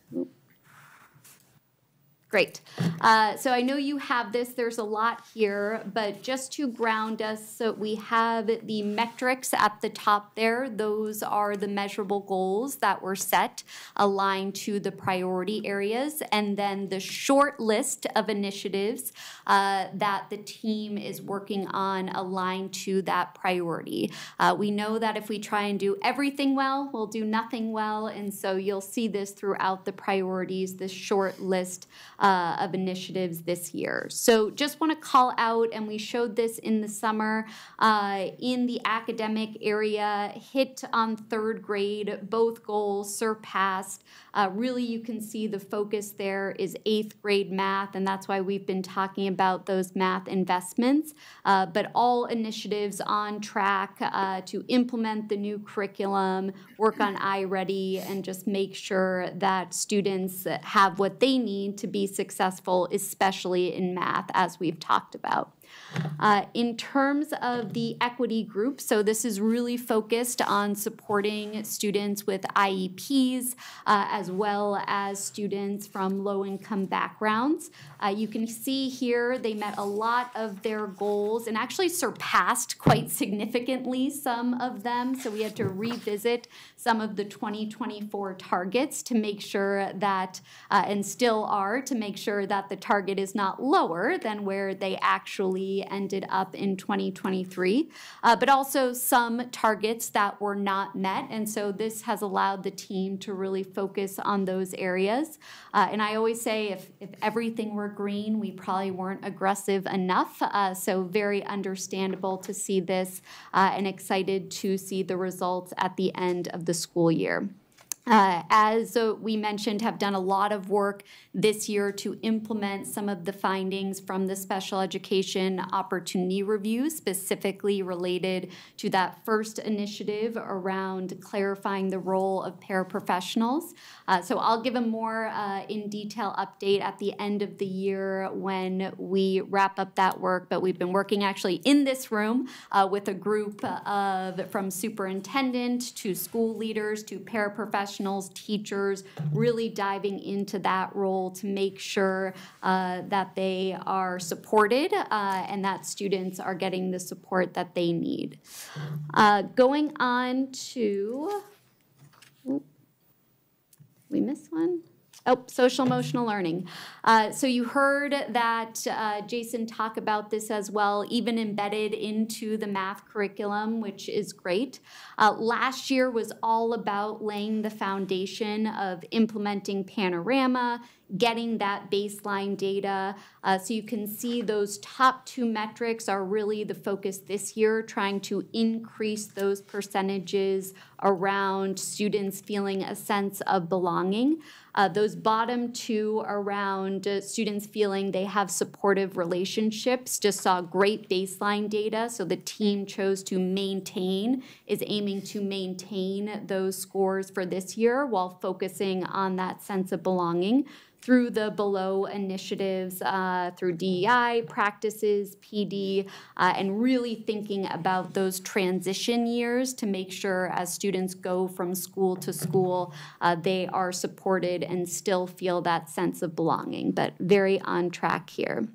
Great. Uh, So I know you have this, there's a lot here, but just to ground us, so we have the metrics at the top there. Those are the measurable goals that were set aligned to the priority areas. And then the short list of initiatives uh, that the team is working on aligned to that priority. Uh, We know that if we try and do everything well, we'll do nothing well. And so you'll see this throughout the priorities, this short list uh, of initiatives this year. So just want to call out, and we showed this in the summer, uh, in the academic area, hit on third grade, both goals surpassed. Uh, Really, you can see the focus there is eighth grade math, and that's why we've been talking about those math investments. Uh, But all initiatives on track uh, to implement the new curriculum, work on iReady, and just make sure that students have what they need to be successful, especially in math, as we've talked about. Uh, In terms of the equity group, so this is really focused on supporting students with IEPs uh, as well as students from low-income backgrounds. Uh, You can see here, they met a lot of their goals and actually surpassed quite significantly some of them. So we had to revisit some of the 2024 targets to make sure that, uh, and still are, to make sure that the target is not lower than where they actually ended up in 2023, uh, but also some targets that were not met. And so this has allowed the team to really focus on those areas. Uh, and I always say if, if everything were green, we probably weren't aggressive enough. Uh, so very understandable to see this uh, and excited to see the results at the end of the school year. Uh, As uh, we mentioned, have done a lot of work this year to implement some of the findings from the special education opportunity review, specifically related to that first initiative around clarifying the role of paraprofessionals. Uh, So I'll give a more uh, in-detail update at the end of the year when we wrap up that work. But we've been working actually in this room uh, with a group of, from superintendent to school leaders to paraprofessionals, teachers, really diving into that role to make sure uh, that they are supported uh, and that students are getting the support that they need. Uh, Going on to, oop, we missed one? Oh, social emotional learning. Uh, so you heard that uh, Jason talk about this as well, even embedded into the math curriculum, which is great. Uh, last year was all about laying the foundation of implementing Panorama, getting that baseline data. Uh, so you can see those top two metrics are really the focus this year, trying to increase those percentages around students feeling a sense of belonging. Uh, those bottom two around uh, students feeling they have supportive relationships just saw great baseline data. So the team chose to maintain, is aiming to maintain those scores for this year while focusing on that sense of belonging through the below initiatives, uh, through DEI practices, PD, uh, and really thinking about those transition years to make sure as students go from school to school, uh, they are supported and still feel that sense of belonging, but very on track here.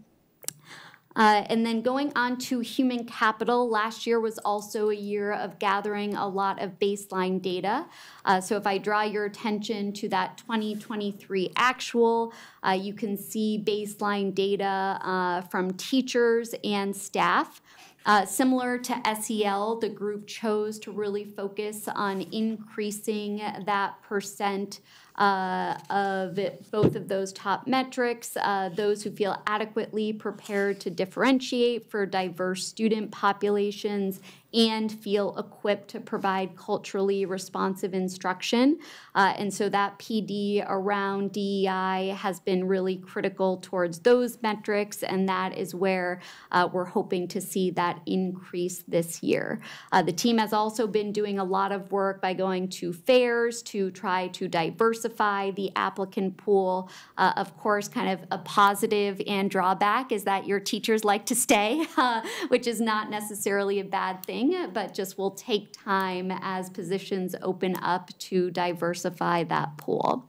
Uh, and then going on to human capital, last year was also a year of gathering a lot of baseline data. Uh, so if I draw your attention to that 2023 actual, uh, you can see baseline data uh, from teachers and staff. Uh, similar to SEL, the group chose to really focus on increasing that percent uh, of both of those top metrics, uh, those who feel adequately prepared to differentiate for diverse student populations and feel equipped to provide culturally responsive instruction. Uh, and so that PD around DEI has been really critical towards those metrics, and that is where uh, we're hoping to see that increase this year. Uh, the team has also been doing a lot of work by going to fairs to try to diversify the applicant pool. Uh, of course, kind of a positive and drawback is that your teachers like to stay, [LAUGHS] uh, which is not necessarily a bad thing thing, but just will take time as positions open up to diversify that pool.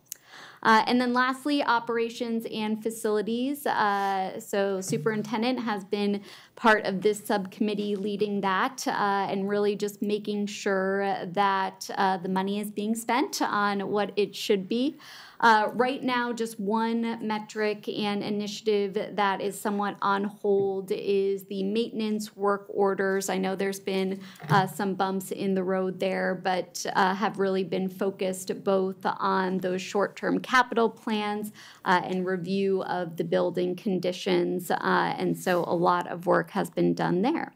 Uh, and then lastly, operations and facilities. Uh, so superintendent has been part of this subcommittee leading that uh, and really just making sure that uh, the money is being spent on what it should be. Uh, right now, just one metric and initiative that is somewhat on hold is the maintenance work orders. I know there's been uh, some bumps in the road there, but uh, have really been focused both on those short-term capital plans uh, and review of the building conditions. Uh, and so a lot of work has been done there.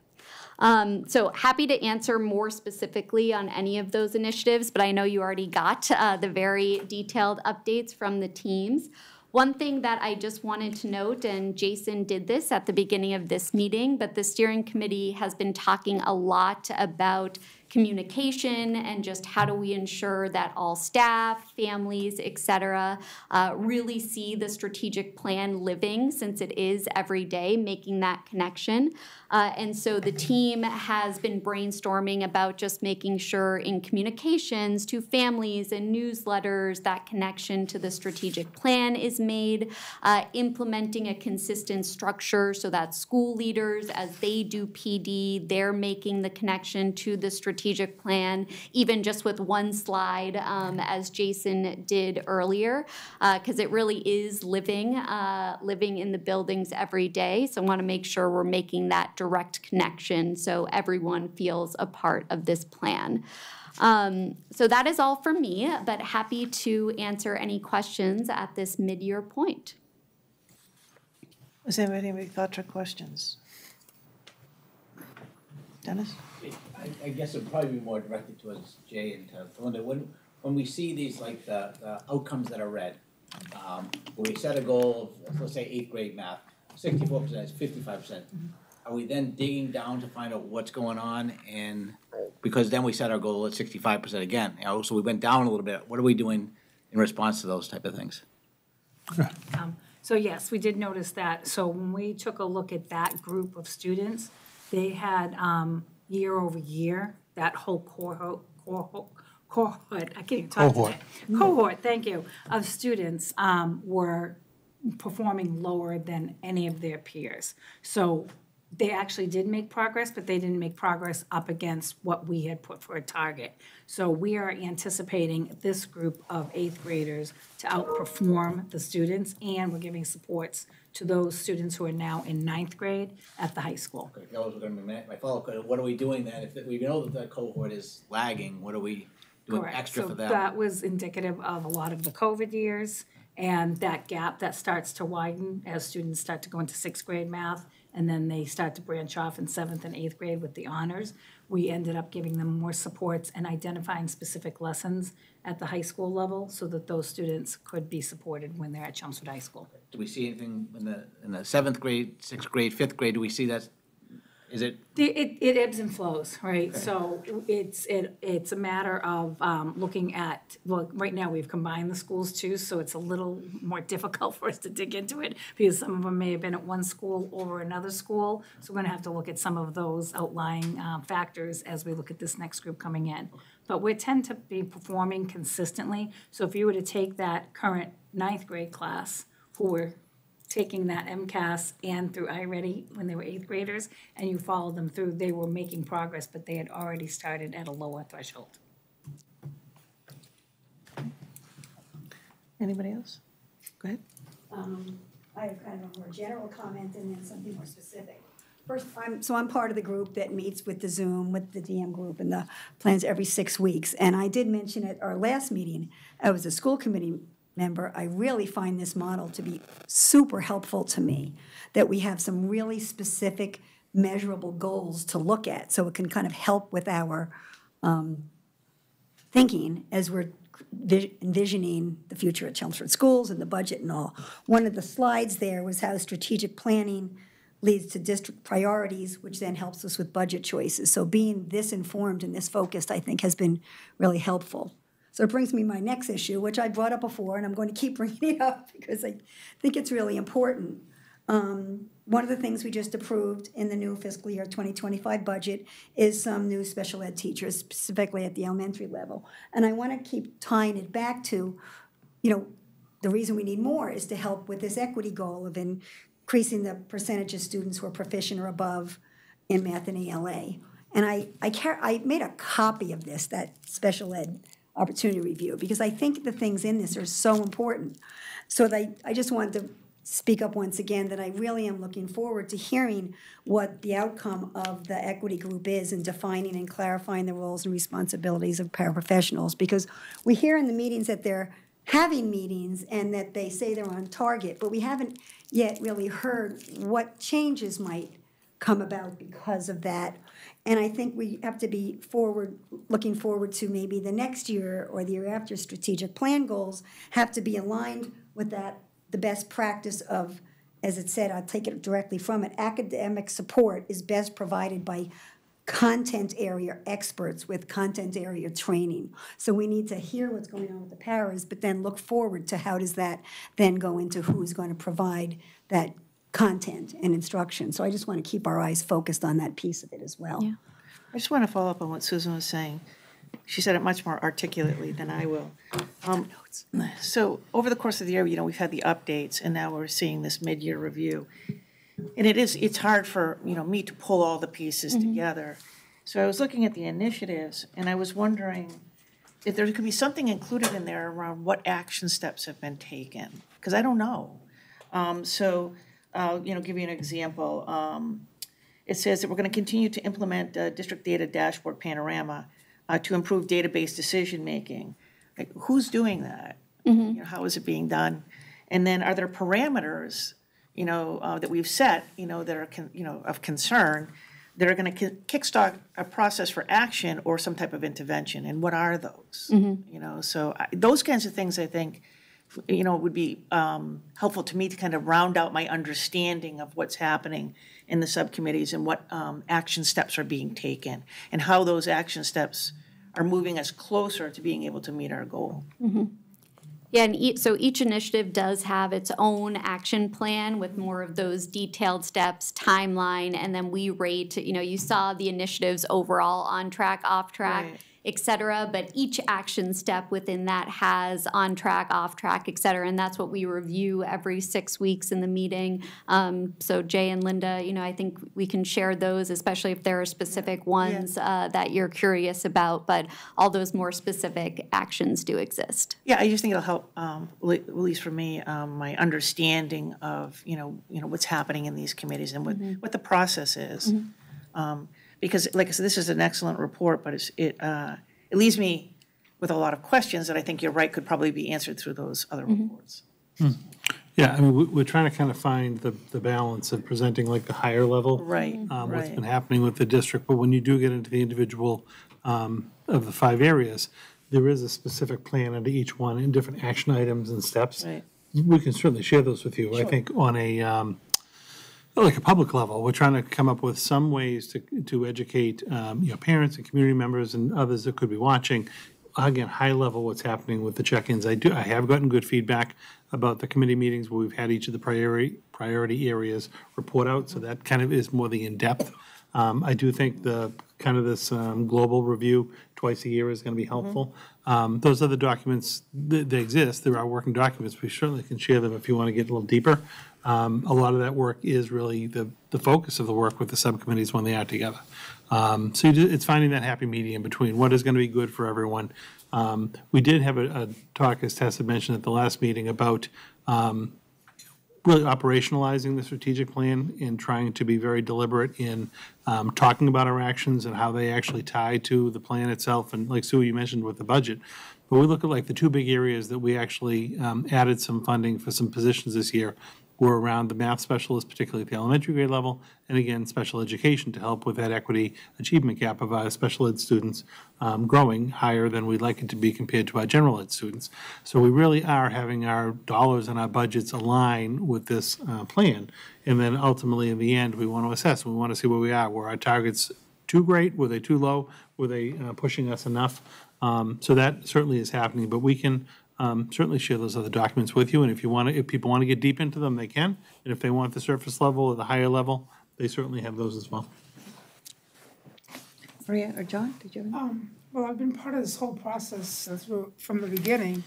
Um, so happy to answer more specifically on any of those initiatives, but I know you already got uh, the very detailed updates from the teams. One thing that I just wanted to note, and Jason did this at the beginning of this meeting, but the steering committee has been talking a lot about communication and just how do we ensure that all staff, families, et cetera, uh, really see the strategic plan living since it is every day, making that connection. Uh, and so the team has been brainstorming about just making sure in communications to families and newsletters that connection to the strategic plan is made, uh, implementing a consistent structure so that school leaders, as they do PD, they're making the connection to the strategic plan, even just with one slide, um, as Jason did earlier, because uh, it really is living, uh, living in the buildings every day. So I want to make sure we're making that direct connection so everyone feels a part of this plan. Um, so that is all from me, but happy to answer any questions at this mid-year point. Does anybody have any thoughts or questions? Dennis? I, I guess it'd probably be more directed towards Jay and to Linda. When, when we see these, like, the, the outcomes that are read, um, when we set a goal of, let's say, eighth grade math, sixty-four percent is fifty-five percent. Are we then digging down to find out what's going on and, because then we set our goal at sixty-five percent again, you know, so we went down a little bit. What are we doing in response to those type of things? [LAUGHS] Um, So yes, we did notice that. So when we took a look at that group of students, they had um, year over year, that whole cohort, cohort, cohort, I can't even talk Cohort. today. Cohort, thank you, of students um, were performing lower than any of their peers. So they actually did make progress, but they didn't make progress up against what we had put for a target. So we are anticipating this group of eighth graders to outperform the students, and we're giving supports to those students who are now in ninth grade at the high school. Okay, That was gonna be my, my follow-up, what are we doing then? If we know that that cohort is lagging, what are we doing Correct. extra for So them? that was indicative of a lot of the COVID years and that gap that starts to widen as students start to go into sixth grade math and then they start to branch off in seventh and eighth grade with the honors. We ended up giving them more supports and identifying specific lessons at the high school level so that those students could be supported when they're at Chelmsford High School. Do we see anything in the, in the seventh grade, sixth grade, fifth grade, do we see that? Is it, It, it ebbs and flows, right? So it's, it, it's a matter of um, looking at, well, right now, we've combined the schools too, so it's a little more [LAUGHS] difficult for us to dig into it because some of them may have been at one school over another school. So we're gonna have to look at some of those outlying uh, factors as we look at this next group coming in. But we tend to be performing consistently. So if you were to take that current ninth grade class, who were taking that MCAS and through iReady when they were eighth graders, and you followed them through, they were making progress, but they had already started at a lower threshold. Anybody else? Go ahead. Um, I have kind of a more general comment and then something more specific. First, I'm, so I'm part of the group that meets with the Zoom, with the DM group and the plans every six weeks. And I did mention at our last meeting, I was a school committee member, I really find this model to be super helpful to me, that we have some really specific measurable goals to look at, so it can kind of help with our um, thinking as we're envisioning the future at Chelmsford Schools and the budget and all. One of the slides there was how strategic planning leads to district priorities, which then helps us with budget choices. So being this informed and this focused, I think, has been really helpful. So it brings me my next issue, which I brought up before, and I'm going to keep [LAUGHS] bringing it up because I think it's really important. Um, one of the things we just approved in the new fiscal year 2025 budget is some new special ed teachers, specifically at the elementary level. And I want to keep tying it back to, you know, the reason we need more is to help with this equity goal of increasing the percentage of students who are proficient or above in math and ELA. And I, I care, I made a copy of this, that special ed opportunity review, because I think the things in this are so important. So that, I just wanted to speak up once again that I really am looking forward to hearing what the outcome of the equity group is in defining and clarifying the roles and responsibilities of paraprofessionals. Because we hear in the meetings that they're having meetings and that they say they're on target, but we haven't yet really heard what changes might come about because of that. And I think we have to be forward, looking forward to maybe the next year or the year after strategic plan goals have to be aligned with that, the best practice of, as it said, I'll take it directly from it, academic support is best provided by content area experts with content area training. So we need to hear what's going on with the paras, but then look forward to how does that then go into who's going to provide that content and instruction. So I just want to keep our eyes focused on that piece of it as well. Yeah. I just want to follow up on what Susan was saying. She said it much more articulately than I will. Um, So over the course of the year, you know, we've had the updates, and now we're seeing this mid-year review. And it is, it's hard for, you know, me to pull all the pieces together. So I was looking at the initiatives, and I was wondering if there could be something included in there around what action steps have been taken, because I don't know. Um, So, I'll, you know, give you an example. Um, It says that we're going to continue to implement uh, district data dashboard panorama uh, to improve database decision-making. Like, who's doing that? You know, how is it being done? And then are there parameters, you know, uh, that we've set, you know, that are, you know, of concern, that are going to kickstart a process for action or some type of intervention? And what are those? You know, so I- those kinds of things, I think, you know, it would be um, helpful to me to kind of round out my understanding of what's happening in the subcommittees and what um, action steps are being taken and how those action steps are moving us closer to being able to meet our goal. Yeah, and each, so each initiative does have its own action plan with more of those detailed steps, timeline, and then we rate, you know, you saw the initiatives overall on track, off track, Right. Et cetera, but each action step within that has on track, off track, et cetera, and that's what we review every six weeks in the meeting. Um, so Jay and Linda, you know, I think we can share those, especially if there are specific ones uh, that you're curious about, but all those more specific actions do exist. Yeah, I just think it'll help, um, at least for me, um, my understanding of, you know, you know, what's happening in these committees and what, what the process is. Um, Because, like I said, this is an excellent report, but it's, it, uh, it leaves me with a lot of questions that I think you're right could probably be answered through those other reports. Yeah, I mean, we- we're trying to kind of find the, the balance of presenting like the higher level. Right, um, What's right. been happening with the district, but when you do get into the individual um, of the five areas, there is a specific plan under each one and different action items and steps. Right. We can certainly share those with you. I think on a, um, like a public level, we're trying to come up with some ways to, to educate, um, you know, parents and community members and others that could be watching. Again, high level, what's happening with the check-ins. I do, I have gotten good feedback about the committee meetings where we've had each of the priority, priority areas report out, so that kind of is more the in-depth. Um, I do think the, kind of this, um, global review twice a year is gonna be helpful. Um, those other documents, they, they exist, there are working documents, we certainly can share them if you wanna get a little deeper. Um, a lot of that work is really the, the focus of the work with the subcommittees when they are together. Um, So do- it's finding that happy medium between what is going to be good for everyone. Um, We did have a, a talk, as Tessa mentioned at the last meeting, about um, really operationalizing the strategic plan and trying to be very deliberate in um, talking about our actions and how they actually tie to the plan itself. And like Sue, you mentioned with the budget. But we look at like the two big areas that we actually um, added some funding for some positions this year were around the math specialists, particularly at the elementary grade level, and again, special education to help with that equity achievement gap of our special ed students um, growing higher than we'd like it to be compared to our general ed students. So we really are having our dollars and our budgets align with this uh, plan. And then ultimately, in the end, we want to assess, we want to see where we are. Were our targets too great? Were they too low? Were they uh, pushing us enough? Um, So that certainly is happening, but we can um, certainly share those other documents with you, and if you want to, if people want to get deep into them, they can. And if they want the surface level or the higher level, they certainly have those as well. Maria or John, did you have? Um, well, I've been part of this whole process through, from the beginning.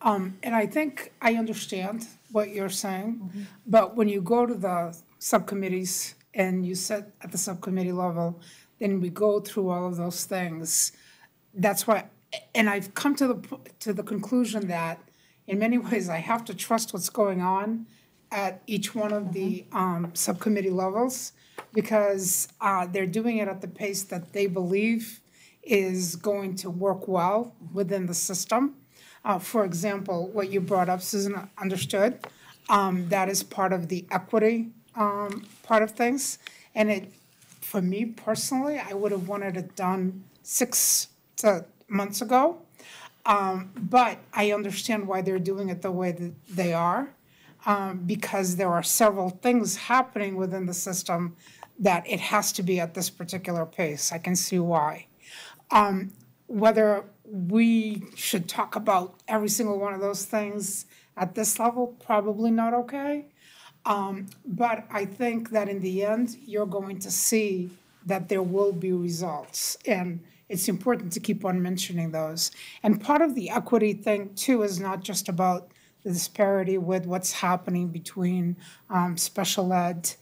Um, and I think I understand what you're saying, but when you go to the subcommittees and you sit at the subcommittee level, then we go through all of those things. That's why, and I've come to the, to the conclusion that in many [LAUGHS] ways, I have to trust what's going on at each one of the, um, subcommittee levels because, uh, they're doing it at the pace that they believe is going to work well within the system. Uh, For example, what you brought up, Susan, understood, um, that is part of the equity um, part of things. And it, for me personally, I would have wanted it done six to months ago. Um, But I understand why they're doing it the way that they are, um, because there are several things happening within the system that it has to be at this particular pace. I can see why. Um, Whether we should talk about every single one of those things at this level, probably not okay. Um, But I think that in the end, you're going to see that there will be results. And it's important to keep on mentioning those. And part of the equity thing too is not just about the disparity with what's happening between um, special ed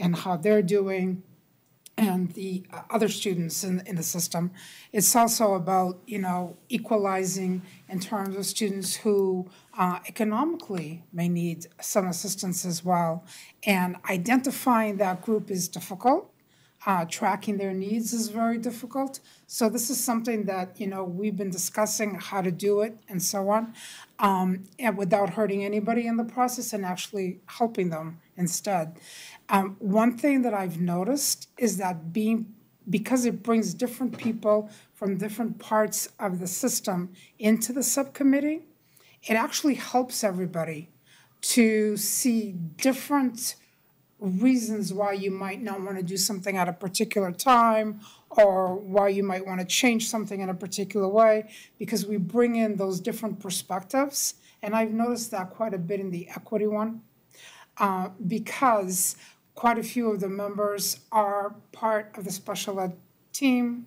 and how they're doing and the uh, other students in, in the system. It's also about, you know, equalizing in terms of students who uh, economically may need some assistance as well. And identifying that group is difficult. Uh, tracking their needs is very difficult. So this is something that, you know, we've been discussing how to do it and so on. Um, and without hurting anybody in the process and actually helping them instead. Um, one thing that I've noticed is that being, because it brings different people from different parts of the system into the subcommittee, it actually helps everybody to see different reasons why you might not want to do something at a particular time or why you might want to change something in a particular way because we bring in those different perspectives. And I've noticed that quite a bit in the equity one uh, because quite a few of the members are part of the special ed team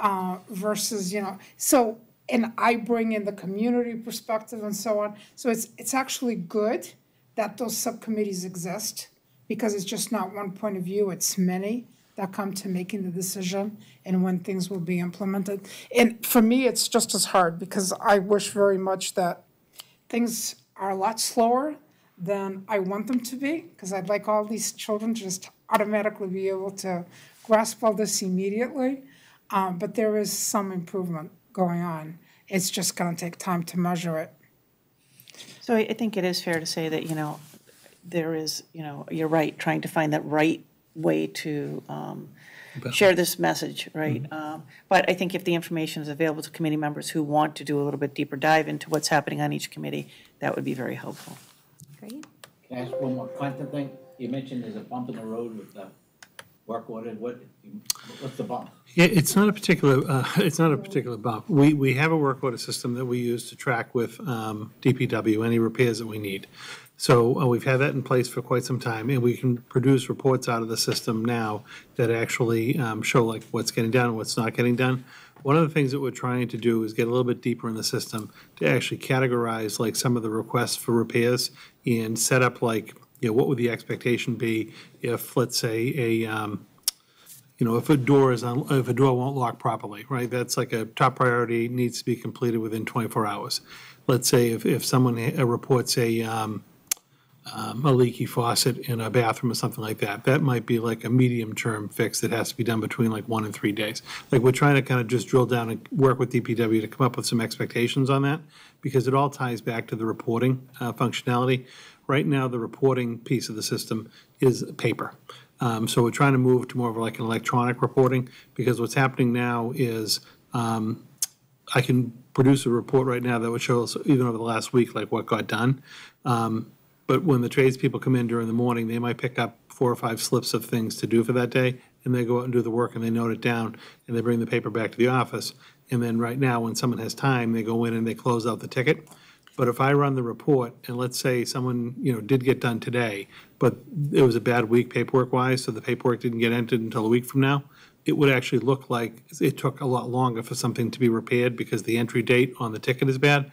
uh, versus, you know, so, and I bring in the community perspective and so on. So it's, it's actually good that those subcommittees exist because it's just not one point of view, it's many that come to making the decision and when things will be implemented. And for me, it's just as hard because I wish very much that things are a lot slower than I want them to be, because I'd like all these children to just automatically be able to grasp all this immediately. Um, but there is some improvement going on. It's just gonna take time to measure it. So I think it is fair to say that, you know, there is, you know, you're right, trying to find that right way to um, share this message, right? Um, But I think if the information is available to committee members who want to do a little bit deeper dive into what's happening on each committee, that would be very helpful. Great. Can I ask one more content thing? You mentioned there's a bump in the road with the work order, what, what's the bump? Yeah, it's not a particular, uh, [LAUGHS] it's not a particular bump. We, we have a work order system that we use to track with um, DPW, any repairs that we need. So uh, we've had that in place for quite some time, and we can produce reports out of the system now that actually um, show like what's getting done, and what's not getting done. One of the things that we're trying to do is get a little bit deeper in the system to actually categorize like some of the requests for repairs and set up like you know, what would the expectation be if, let's say, a, um, you know, if a door is, un- if a door won't lock properly, right? That's like a top priority, needs to be completed within 24 hours. Let's say if, if someone reports a, um, um, a leaky faucet in a bathroom or something like that, that might be like a medium-term fix that has to be done between like one and three days. Like, we're trying to kind of just drill down and work with DPW to come up with some expectations on that, because it all ties back to the reporting uh, functionality. Right now, the reporting piece of the system is paper. Um, So we're trying to move to more of like an electronic reporting, because what's happening now is um, I can produce a report right now that would show us, even over the last week, like what got done. Um, But when the tradespeople come in during the morning, they might pick up four or five slips of things to do for that day, and they go out and do the work, and they note it down, and they bring the paper back to the office. And then right now, when someone has time, they go in and they close out the ticket. But if I run the report, and let's say someone, you know, did get done today, but it was a bad week paperwork-wise, so the paperwork didn't get entered until a week from now, it would actually look like it took a lot longer for something to be repaired because the entry date on the ticket is bad.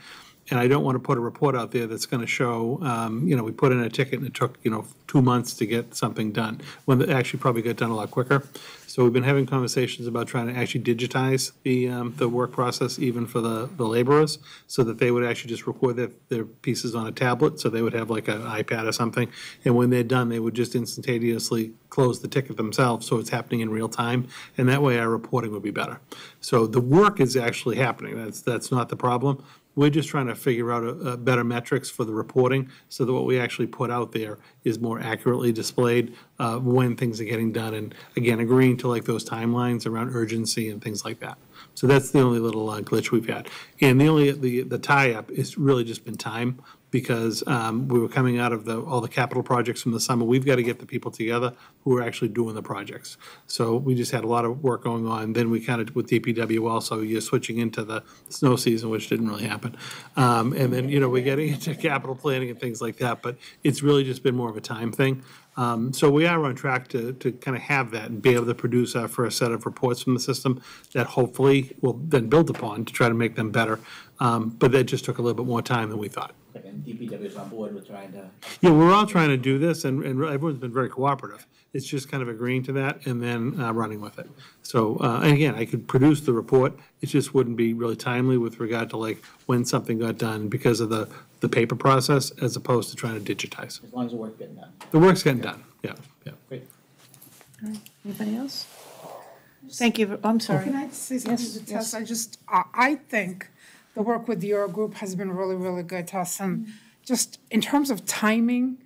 And I don't want to put a report out there that's going to show, um, you know, we put in a ticket and it took, you know, two months to get something done, when it actually probably got done a lot quicker. So we've been having conversations about trying to actually digitize the, um, the work process even for the, the laborers, so that they would actually just record their, their pieces on a tablet, so they would have like an iPad or something. And when they're done, they would just instantaneously close the ticket themselves, so it's happening in real time. And that way our reporting would be better. So the work is actually happening. That's, that's not the problem. We're just trying to figure out a, a better metrics for the reporting, so that what we actually put out there is more accurately displayed, uh, when things are getting done, and again, agreeing to like those timelines around urgency and things like that. So that's the only little uh, glitch we've had. And the only, the, the tie-up is really just been time, because, um, we were coming out of the, all the capital projects from the summer. We've got to get the people together who are actually doing the projects. So we just had a lot of work going on. Then we kind of, with DPW also, you're switching into the snow season, which didn't really happen. Um, and then, you know, we're getting into capital planning and things like that, but it's really just been more of a time thing. Um, so we are on track to, to kind of have that and be able to produce our first set of reports from the system that hopefully will then build upon to try to make them better. Um, but that just took a little bit more time than we thought. And DPW is on board with trying to, Yeah, we're all trying to do this, and, and everyone's been very cooperative. It's just kind of agreeing to that and then uh, running with it. So, uh, and again, I could produce the report, it just wouldn't be really timely with regard to like when something got done because of the, the paper process as opposed to trying to digitize. as long as the work's getting done. The work's getting done, yeah, yeah. Great. Anybody else? Thank you, I'm sorry. Can I say something Yes, to yes. Tess? I just, I, I think the work with the Eurogroup has been really, really good, Tess. And just in terms of timing,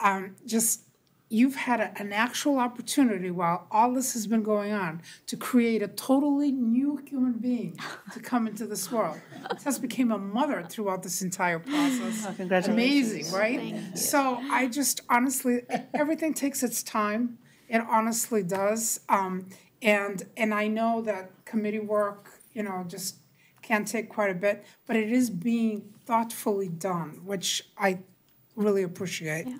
um, just, you've had a- an actual opportunity while all this has been going on to create a totally new human being to come into this world. [LAUGHS] Tess became a mother throughout this entire process. Oh, congratulations. Amazing, right? So I just honestly, everything takes its time. It honestly does. Um, and, and I know that committee work, you know, just can take quite a bit, but it is being thoughtfully done, which I really appreciate. Yeah,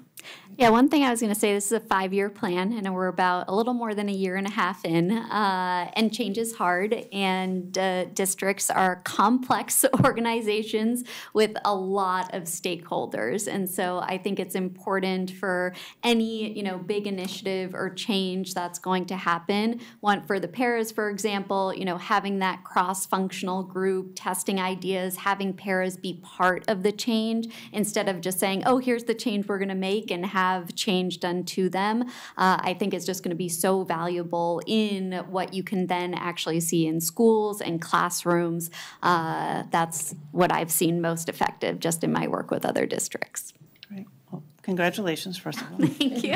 one thing I was going to say, this is a five-year plan, and we're about a little more than a year and a half in, uh, and change is hard, and uh, districts are complex [LAUGHS] organizations with a lot of stakeholders, and so I think it's important for any, you know, big initiative or change that's going to happen, one, for the paras, for example, you know, having that cross-functional group, testing ideas, having paras be part of the change, instead of just saying, oh, here's the change we're going to make, and have change done to them, uh, I think is just going to be so valuable in what you can then actually see in schools and classrooms. Uh, that's what I've seen most effective just in my work with other districts. Great. Well, Congratulations, first of all. [LAUGHS] Thank you.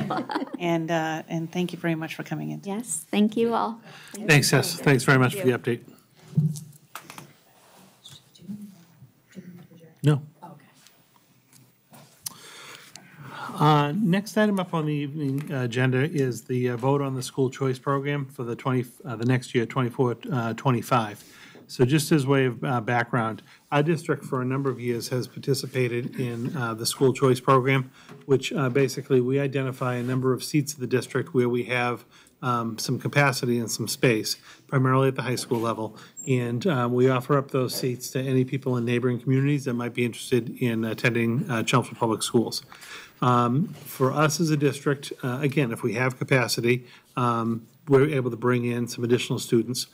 And, uh, and thank you very much for coming in. Yes, thank you all. Thanks, Tess, thanks very much for the update. No. Uh, Next item up on the evening agenda is the uh, vote on the school choice program for the 20, uh, the next year, 24, uh, 25. So just as way of uh, background, our district for a number of years has participated in uh, the school choice program, which uh, basically we identify a number of seats of the district where we have um, some capacity and some space, primarily at the high school level. And uh, we offer up those seats to any people in neighboring communities that might be interested in attending uh, Chelmsford Public Schools. Um, For us as a district, uh, again, if we have capacity, um, we're able to bring in some additional students.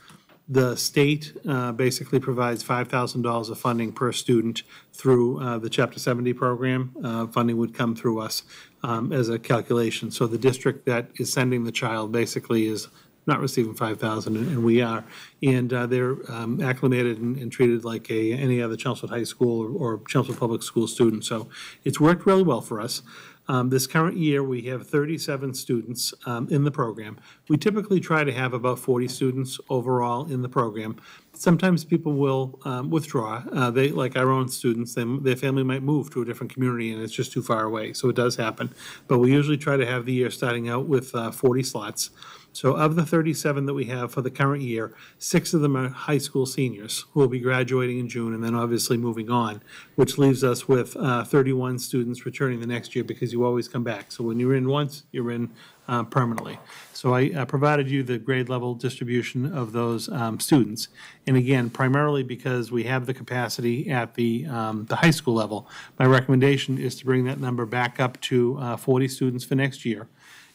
The state uh, basically provides $5,000 of funding per student through uh, the Chapter 70 program. Uh, Funding would come through us um, as a calculation. So the district that is sending the child basically is not receiving 5,000, and we are. And uh, they're um, acclimated and and treated like a, any other Chelmsford High School or- or Chelmsford Public School student. So it's worked really well for us. Um, This current year, we have 37 students um, in the program. We typically try to have about 40 students overall in the program. Sometimes people will um, withdraw. Uh, They, like our own students, then their family might move to a different community and it's just too far away. So it does happen. But we usually try to have the year starting out with uh, 40 slots. So of the 37 that we have for the current year, six of them are high school seniors who will be graduating in June and then obviously moving on, which leaves us with uh, 31 students returning the next year because you always come back. So when you're in once, you're in uh, permanently. So I provided you the grade level distribution of those um, students. And again, primarily because we have the capacity at the, um, the high school level, my recommendation is to bring that number back up to uh, 40 students for next year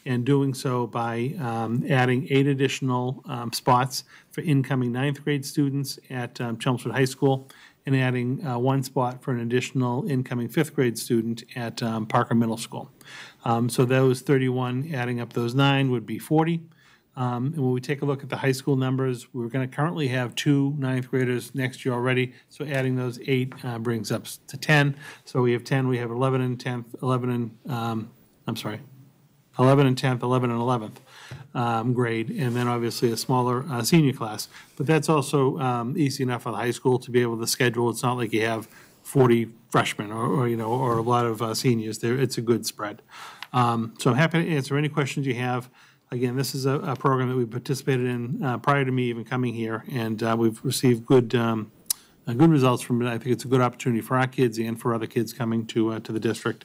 and doing so by um, adding eight additional um, spots for incoming ninth grade students at um, Chelmsford High School, and adding uh, one spot for an additional incoming fifth grade student at um, Parker Middle School. Um, So those 31, adding up those nine, would be 40. Um, And when we take a look at the high school numbers, we're going to currently have two ninth graders next year already, so adding those eight uh, brings up to 10. So we have 10, we have 11 and 10th, 11 and, I'm sorry, 11 and 10th, 11 and 11th um, grade, and then obviously a smaller uh, senior class. But that's also um, easy enough for the high school to be able to schedule. It's not like you have 40 freshmen or, or, you know, or a lot of uh, seniors there. It's a good spread. Um, So I'm happy to answer any questions you have. Again, this is a, a program that we participated in uh, prior to me even coming here, and uh, we've received good, um, uh, good results from it. I think it's a good opportunity for our kids and for other kids coming to, uh, to the district.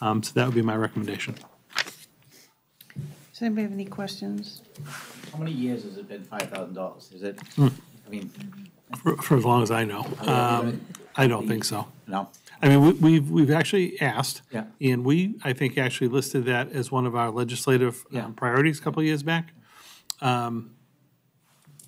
Um, So that would be my recommendation. Does anybody have any questions? How many years has it been five thousand dollars? Is it, Hmm. I mean, For, for as long as I know. Um, I don't think so. No? I mean, we- we've, we've actually asked. Yeah. And we, I think, actually listed that as one of our legislative um, priorities a couple of years back. Um,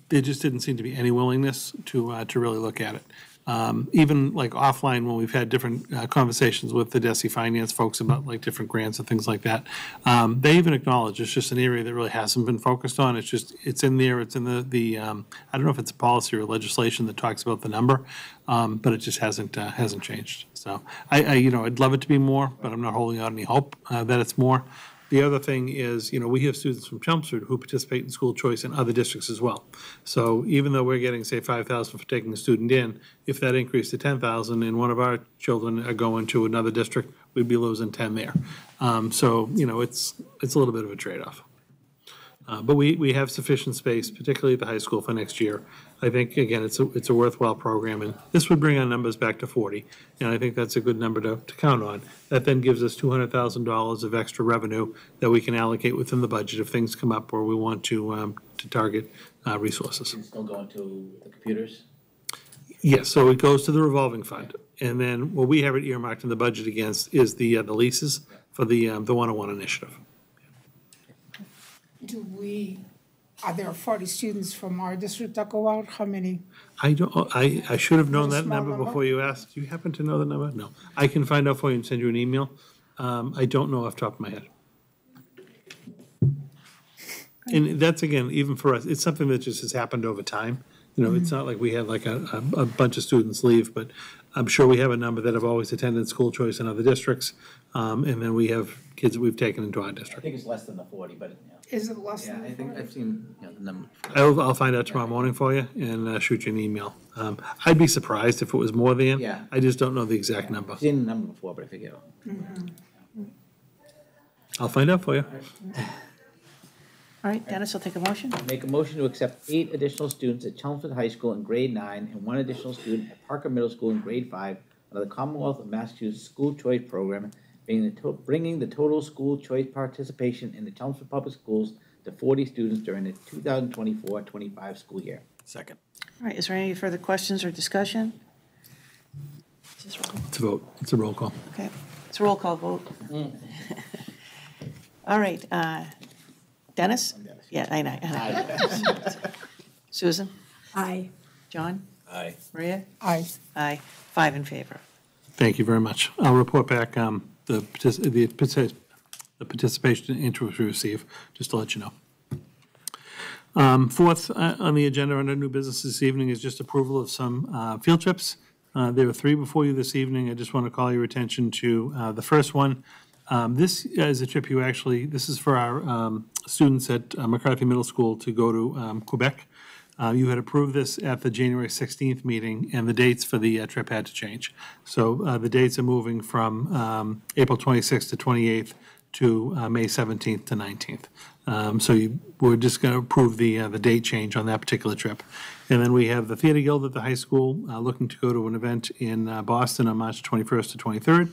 There just didn't seem to be any willingness to, uh, to really look at it. Um, Even like offline, when we've had different uh, conversations with the DESE finance folks about like different grants and things like that, um, they even acknowledge it's just an area that really hasn't been focused on. It's just, it's in there, it's in the, the, um, I don't know if it's a policy or legislation that talks about the number, um, but it just hasn't, uh, hasn't changed. So I, I, you know, I'd love it to be more, but I'm not holding out any hope uh, that it's more. The other thing is, you know, we have students from Chelmsford who participate in school choice in other districts as well. So even though we're getting, say, five thousand for taking a student in, if that increased to ten thousand and one of our children are going to another district, we'd be losing ten there. Um, so, you know, it's, it's a little bit of a trade-off. Uh, But we, we have sufficient space, particularly at the high school for next year. I think, again, it's a, it's a worthwhile program, and this would bring our numbers back to 40, and I think that's a good number to, to count on. That then gives us $200,000 of extra revenue that we can allocate within the budget if things come up where we want to, um, to target uh, resources. It's still going to the computers? Yes, so it goes to the revolving fund, and then what we have it earmarked in the budget against is the, uh, the leases for the, um, the one-on-one initiative. Do we, are there 40 students from our district that go out? How many? I don't, I, I should have known that small number number? before you asked. Do you happen to know the number? No. I can find out for you and send you an email. Um, I don't know off the top of my head. And that's, again, even for us, it's something that just has happened over time. You know, it's not like we had like a, a, a bunch of students leave, but I'm sure we have a number that have always attended school choice in other districts. Um, and then we have kids that we've taken into our district. I district. think it's less than the forty, but, yeah. Is it less Yeah, than I think, I've seen, you know, the number. I'll, I'll find out tomorrow morning for you and uh, shoot you an email. Um, I'd be surprised if it was more than. Yeah. I just don't know the exact number. I've seen the number before, but I forget. I'll find out for you. All right, Dennis will take a motion. Make a motion to accept eight additional students at Chelmsford High School in grade nine and one additional student at Parker Middle School in grade five under the Commonwealth of Massachusetts School Choice Program, bringing the, to- bringing the total school choice participation in the Chelmsford Public Schools to forty students during the 2024-25 school year. Second. All right, is there any further questions or discussion? Just roll. It's a vote. It's a roll call. Okay. It's a roll call vote. All right, uh, Dennis? Yeah, I know. I know. [LAUGHS] Susan? Aye. John? Aye. Maria? Aye. Aye. Five in favor. Thank you very much. I'll report back um, the the the participation and interest we receive, just to let you know. Um, Fourth uh, on the agenda under new business this evening is just approval of some uh, field trips. Uh, There are three before you this evening. I just want to call your attention to uh, the first one. Um, This is a trip you actually, this is for our um, students at uh, McCarthy Middle School to go to um, Quebec. Uh, You had approved this at the January 16th meeting, and the dates for the uh, trip had to change. So uh, the dates are moving from um, April 26th to 28th to uh, May 17th to 19th. Um, So you- we're just going to approve the, uh, the date change on that particular trip. And then we have the Theater Guild at the high school uh, looking to go to an event in Boston on March 21st to 23rd.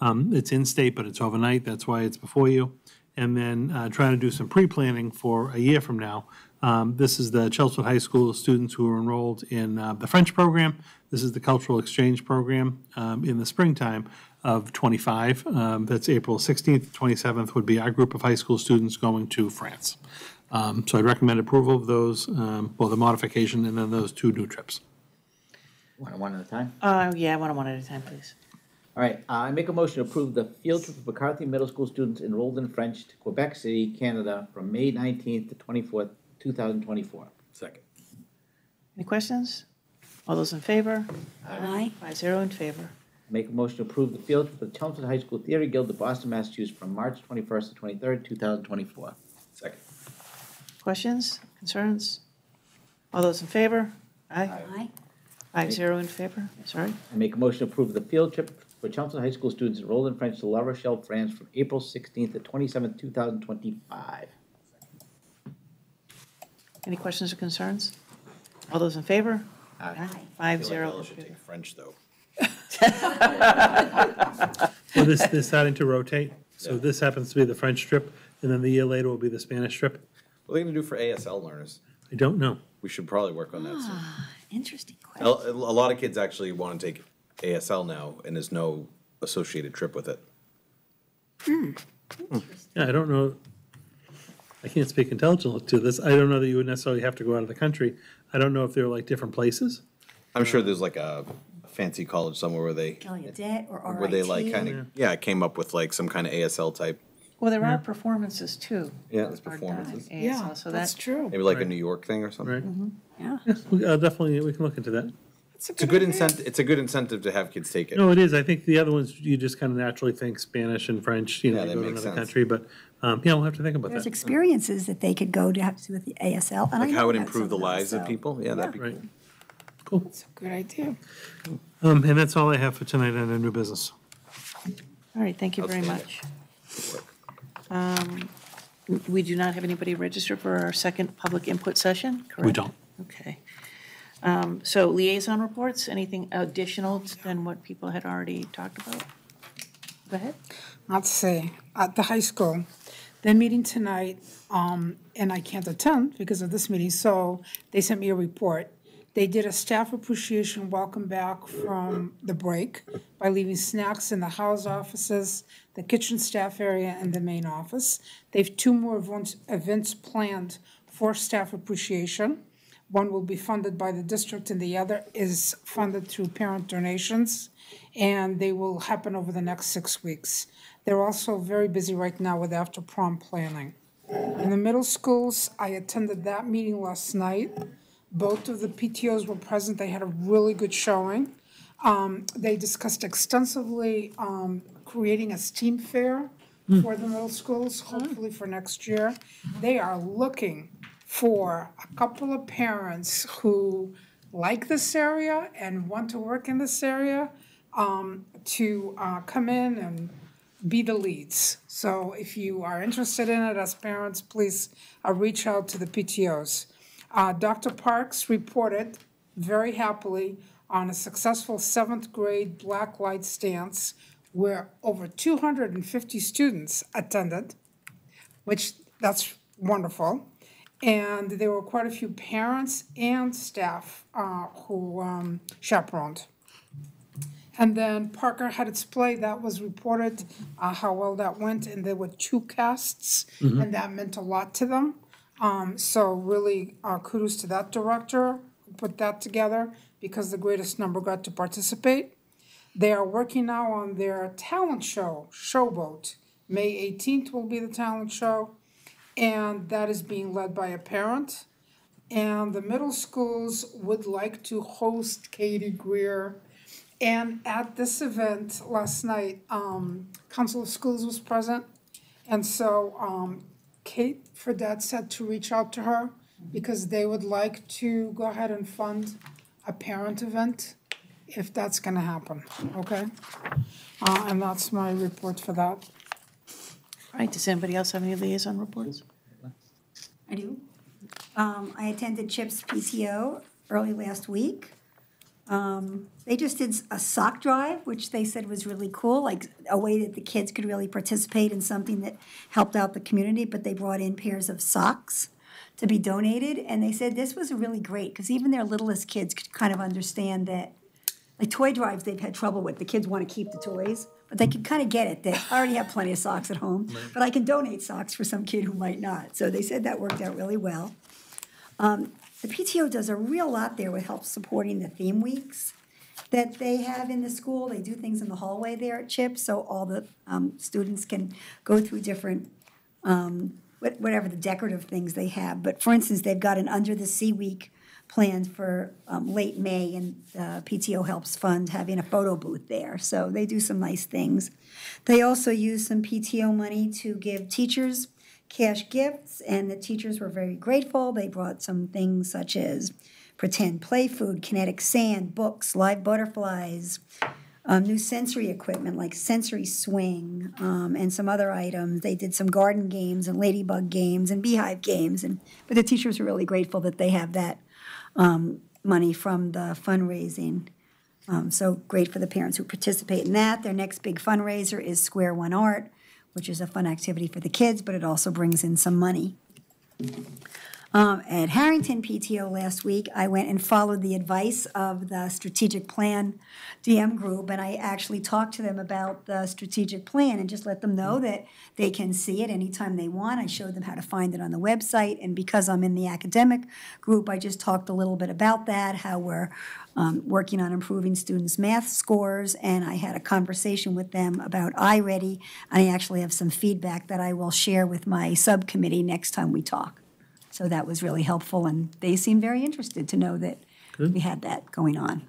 Um, It's in-state, but it's overnight, that's why it's before you. And then trying to do some pre-planning for a year from now. Um, This is the Chelmsford High School students who are enrolled in uh, the French program. This is the Cultural Exchange Program um, in the springtime of 25. Um, That's April 16th, 27th would be our group of high school students going to France. Um, So I'd recommend approval of those, um, well, the modification and then those two new trips. One, one at a time? Uh, yeah, one one at a time, please. All right, uh, I make a motion to approve the field trip of McCarthy Middle School students enrolled in French to Quebec City, Canada, from May nineteenth to twenty-fourth, two thousand twenty-four. Second. Any questions? All those in favor? Aye. Five zero in favor. Make a motion to approve the field trip of the Chelmsford High School Theater Guild to Boston, Massachusetts, from March twenty-first to twenty-third, two thousand twenty-four. Second. Questions, concerns? All those in favor? Aye. Aye. Five zero in favor, sorry. I make a motion to approve the field trip for Chelmsford High School students enrolled in French to La Rochelle, France, from April sixteenth to twenty-seventh, two thousand twenty-five. Any questions or concerns? All those in favor? Aye. Five Feel like. Ella should take French, though. Well, this, they're starting to rotate, so this happens to be the French trip, and then the year later will be the Spanish trip. What are they gonna do for ASL learners? I don't know. We should probably work on that soon. Ah, Interesting A, a lot of kids actually want to take ASL now, and there's no associated trip with it. Yeah, I don't know, I can't speak intelligently to this. I don't know that you would necessarily have to go out of the country. I don't know if they're like different places. I'm sure there's like a fancy college somewhere where they, Gallaudet or RIT. where they like kind of, yeah, came up with like some kind of ASL type, Well, there are performances too. yeah, there's for performances. ASL, Yeah, so that's that- true. Maybe like a Right. New York thing or something. Right. Yeah. Yes, we- uh, definitely, we can look into that. It's a It's a good incentive, it's a good incentive to have kids take it. No, it is. I think the other ones, you just kind of naturally think Spanish and French, you know, Yeah, you that go to makes another sense. country, but, um, yeah, we'll have to think about There's that. experiences that they could go to have to do with the ASL. and I Like know how it would about improve the some of lives of so- people, yeah, that'd be Right. cool. It's a good idea. Um, and that's all I have for tonight on the new business. All right, thank you very much. Um, We do not have anybody registered for our second public input session, correct? We don't. Okay. Um, So liaison reports, anything additional than what people had already talked about? Go ahead. Let's see, at the high school, they're meeting tonight, um, and I can't attend because of this meeting, so they sent me a report. They did a staff appreciation welcome back from the break by leaving snacks in the house offices, the kitchen staff area, and the main office. They've two more events, events planned for staff appreciation. One will be funded by the district and the other is funded through parent donations. And they will happen over the next six weeks. They're also very busy right now with after prom planning. In the middle schools, I attended that meeting last night. Both of the PTOs were present. They had a really good showing. Um, they discussed extensively, um, creating a STEAM fair for the middle schools, hopefully for next year. They are looking for a couple of parents who like this area and want to work in this area, um, to, uh, come in and be the leads. So if you are interested in it as parents, please, uh, reach out to the PTOs. Uh, Dr. Parks reported very happily on a successful seventh grade black light stance where over two hundred and fifty students attended, which, that's wonderful. And there were quite a few parents and staff, uh, who, um, chaperoned. And then Parker had its play, that was reported, uh, how well that went, and there were two casts, Mhm. and that meant a lot to them. Um, so really, uh, kudos to that director who put that together, because the greatest number got to participate. They are working now on their talent show, Showboat. May eighteenth will be the talent show, and that is being led by a parent. And the middle schools would like to host Katie Greer. And at this event last night, um, Council of Schools was present. And so, um, Kate Fredette said to reach out to her because they would like to go ahead and fund a parent event if that's gonna happen, okay? Uh, and that's my report for that. All right, does anybody else have any liaison reports? I do. Um, I attended CHIPS PTO early last week. Um, they just did a sock drive, which they said was really cool, like a way that the kids could really participate in something that helped out the community, but they brought in pairs of socks to be donated, and they said this was really great, because even their littlest kids could kind of understand that, like toy drives they've had trouble with, the kids want to keep the toys, but they could kind of get it, that I already have plenty of socks at home, but I can donate socks for some kid who might not, so they said that worked out really well. Um, the PTO does a real lot there with help supporting the theme weeks that they have in the school. They do things in the hallway there at CHIP, so all the um, students can go through different, um, whatever the decorative things they have. But for instance, they've got an Under the Sea Week planned for um, late May, and uh, PTO helps fund having a photo booth there. So they do some nice things. They also use some PTO money to give teachers cash gifts, and the teachers were very grateful. They brought some things such as pretend play food, kinetic sand, books, live butterflies, um, new sensory equipment like sensory swing, um, and some other items. They did some garden games and ladybug games and beehive games, and but the teachers were really grateful that they have that um, money from the fundraising. Um, so great for the parents who participate in that. Their next big fundraiser is Square One Art, which is a fun activity for the kids, but it also brings in some money. Um, at Harrington PTO last week, I went and followed the advice of the strategic plan DM group, and I actually talked to them about the strategic plan and just let them know that they can see it anytime they want. I showed them how to find it on the website, and because I'm in the academic group, I just talked a little bit about that, how we're um, working on improving students' math scores, and I had a conversation with them about iReady, and I actually have some feedback that I will share with my subcommittee next time we talk. So that was really helpful, and they seemed very interested to know that we had that going on.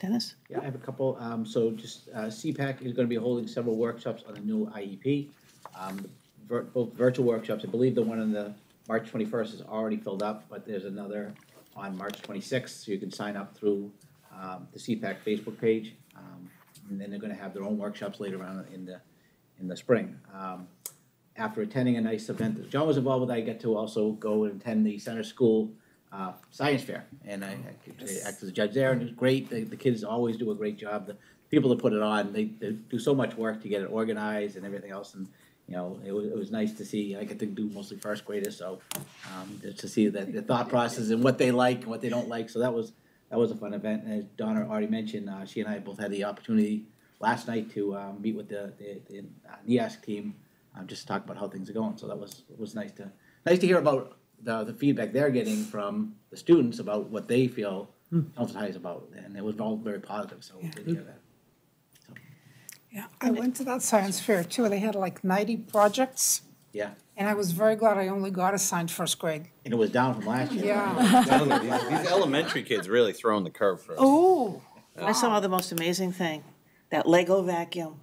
Dennis? Yeah, I have a couple. Um, so just, uh, CPAC is gonna be holding several workshops on the new IEP. Um, vir- both virtual workshops, I believe the one on the March twenty-first is already filled up, but there's another on March twenty-sixth, so you can sign up through, um, the CPAC Facebook page. Um, and then they're gonna have their own workshops later on in the, in the spring. Um, after attending a nice event that John was involved with, I get to also go and attend the center school uh, science fair. And I, I act as a judge there, and it's great. The, the kids always do a great job. The people that put it on, they, they do so much work to get it organized and everything else. And, you know, it was, it was nice to see. I get to do mostly first graders, so um, just to see that the thought process and what they like and what they don't like. So that was, that was a fun event. And as Donna already mentioned, uh, she and I both had the opportunity last night to um, meet with the, the, the uh, NEASC team um, just to talk about how things are going. So that was was nice to nice to hear about the the feedback they're getting from the students about what they feel Hmm. Hamilton High is about, and it was all very positive. So good to hear that. Yeah, I went to that science fair too. They had like ninety projects, Yeah, and I was very glad I only got assigned first grade. and it was down from last year. Yeah. Telling you, These these elementary kids really throwing the curve for us. Oh, I saw the most amazing thing, that Lego vacuum.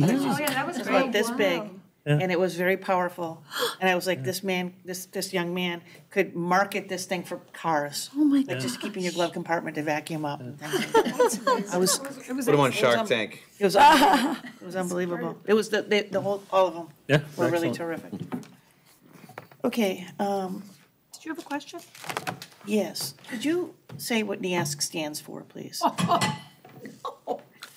Oh, yeah, that was It's great. about this big, Yeah. and it was very powerful. [GASPS] And I was like, this man, this, this young man could market this thing for cars. Oh, my god. Like just keeping your glove compartment to vacuum up. [LAUGHS] I was. It was Put them on it was Shark un- Tank. It was, unbelievable. [LAUGHS] it was unbelievable. It was the, the, the whole, all of them Yeah, were really terrific. Okay, um, Did you have a question? yes, could you say what NEASC stands for, please? I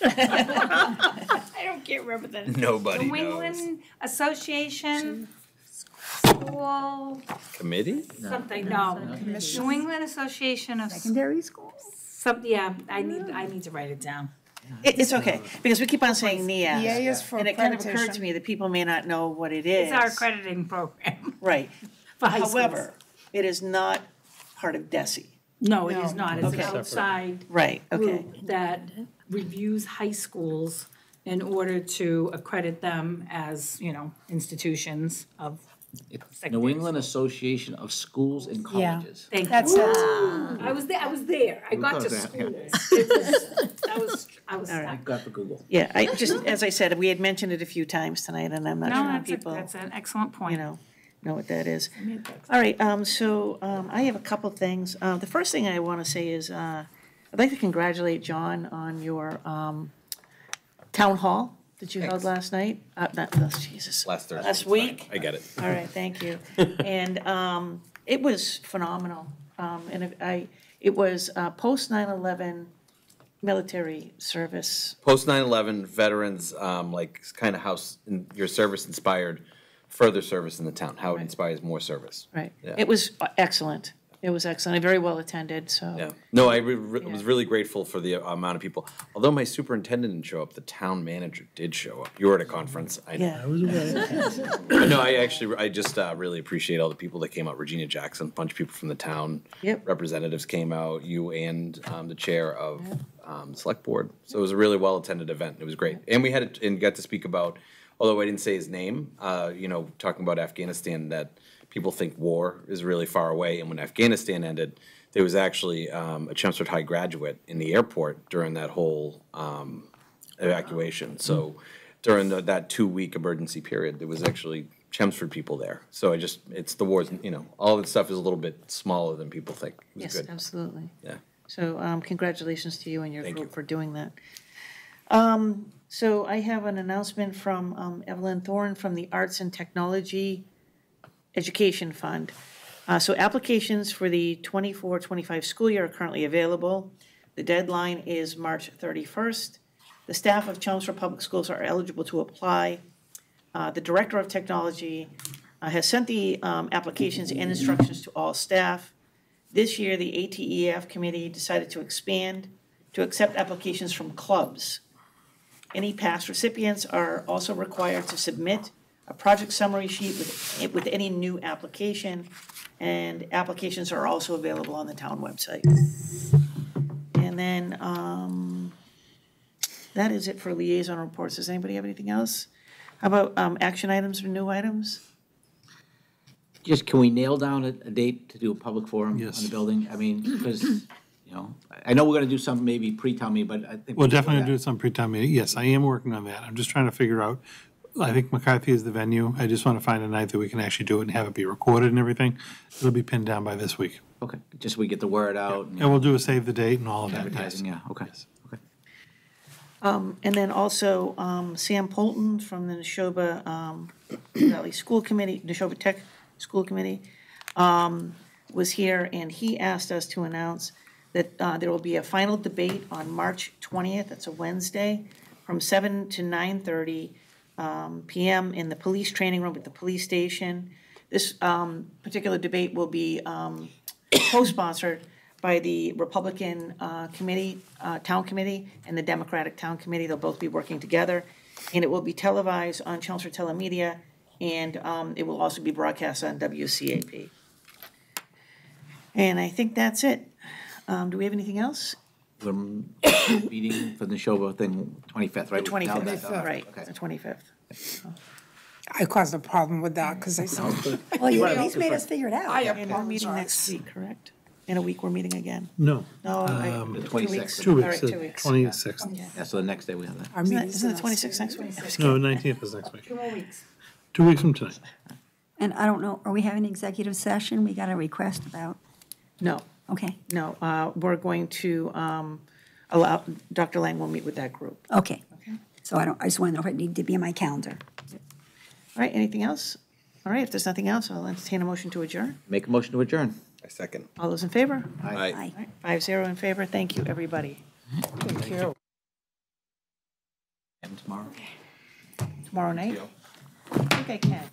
[LAUGHS] don't can't remember that. [LAUGHS] Nobody New knows. England Association School, Committee? something, no. New England Association of Secondary schools? Some, yeah, I need, I need to write it down. It, it's okay, because we keep on saying NEASC. EA is for And it kind of occurred accreditation. to me that people may not know what it is. It's our accrediting program. [LAUGHS] Right. For high schools. However, it is not part of DESE. No, it is not. It's an Okay. outside Right, okay. group that reviews high schools in order to accredit them as, you know, institutions of New England Association of Schools and Yeah. Colleges. Thank That's you. it. I was there, I was there. I got to Yeah. schools. It was, that was, I was All right. Thank God for Google. Yeah, I just, as I said, we had mentioned it a few times tonight, and I'm not No, sure how that's, a- people, that's an excellent point. you know, know what that is. All right, um, so, um, I have a couple things. Uh, the first thing I want to say is, uh, I'd like to congratulate John on your, um, town hall that you held last night. Uh, not, oh, Jesus. Last Thursday. Last week? I get it. All right, thank you. [LAUGHS] And um, it was phenomenal. Um, And it- I, it was uh, post 9/11 military service. Post 9/11 veterans, um, like kind of how s- in- your service inspired further service in the town, how it inspires more service. Right. Yeah. It was uh, excellent. It was excellent, very well attended, so. Yeah. No, I re- re- was really grateful for the amount of people. Although my superintendent didn't show up, the town manager did show up. You were at a conference. I know. Yeah. I was away. [LAUGHS] No, I actually, I just uh, really appreciate all the people that came out. Regina Jackson, a bunch of people from the town. Yep. Representatives came out, you and um, the chair of um, select board. So it was a really well-attended event. It was great. And we had, it- and got to speak about, although I didn't say his name, uh, you know, talking about Afghanistan, that people think war is really far away. And when Afghanistan ended, there was actually um, a Chelmsford High graduate in the airport during that whole um, evacuation. So during the, that two-week emergency period, there was actually Chelmsford people there. So I just, it's the wars, you know, all that stuff is a little bit smaller than people think. It was Yes, good. absolutely. Yeah. So um, congratulations to you and your Thank group you. for doing that. Um, So I have an announcement from um, Evelyn Thorne from the Arts and Technology Education Fund. Uh, So applications for the 24-25 school year are currently available. The deadline is March 31st. The staff of Chelmsford Public Schools are eligible to apply. Uh, The Director of Technology uh, has sent the um, applications and instructions to all staff. This year, the ATEF committee decided to expand to accept applications from clubs. Any past recipients are also required to submit a project summary sheet with, with any new application, and applications are also available on the town website. And then, um, that is it for liaison reports. Does anybody have anything else? How about, um, action items or new items? Just, can we nail down a, a date to do a public forum on Yes. the building? I mean, because, you know, I- I know we're gonna do something maybe pre-town meeting, but I think. We're definitely gonna do some pre-town meeting. Yes, I am working on that. I'm just trying to figure out, I think McCarthy is the venue. I just want to find a night that we can actually do it and have it be recorded and everything. It'll be pinned down by this week. Okay, just we get the word out. And we'll do a save the date and all of that, yes. Advertising, yeah, okay. Um, and then also, um, Sam Polton from the Nashoba, um, Valley School Committee, Nashoba Tech School Committee, um, was here, and he asked us to announce that, uh, there will be a final debate on March twentieth, that's a Wednesday, from seven to nine thirty, um, PM in the police training room at the police station. This, um, particular debate will be, um, co-sponsored by the Republican uh, Committee, uh, Town Committee, and the Democratic Town Committee. They'll both be working together. And it will be televised on Chelmsford Telemedia, and um, it will also be broadcast on WCAP. And I think that's it. Um, Do we have anything else? The meeting for the Nashoba thing, twenty-fifth, right? The right? 25th, right, the 25th. I caused a problem with that because I said. [LAUGHS] [LAUGHS] Well, you at least made us figure it out. I And we're meeting apologize. next week, correct? In a week, we're meeting again. No. No, I- Um, The two 26th. weeks. Two All weeks, the two weeks. 26th. Yeah, so the next day we have that. Our Isn't that, meeting's isn't the the 26th next week? No, 19th is next week. Two more weeks. Two weeks from tonight. And I don't know, are we having an executive session? We got a request about, No, okay, no, uh, we're going to um, allow, Dr. Lang will meet with that group. okay. Okay. So I don't, I just want to know if it needed to be in my calendar. All right, anything else? All right, if there's nothing else, I'll entertain a motion to adjourn. Make a motion to adjourn. I second. All those in favor? Aye. Aye. Aye. All right, Five zero in favor. Thank you, everybody. Thank you. And tomorrow. Tomorrow night? I think I can.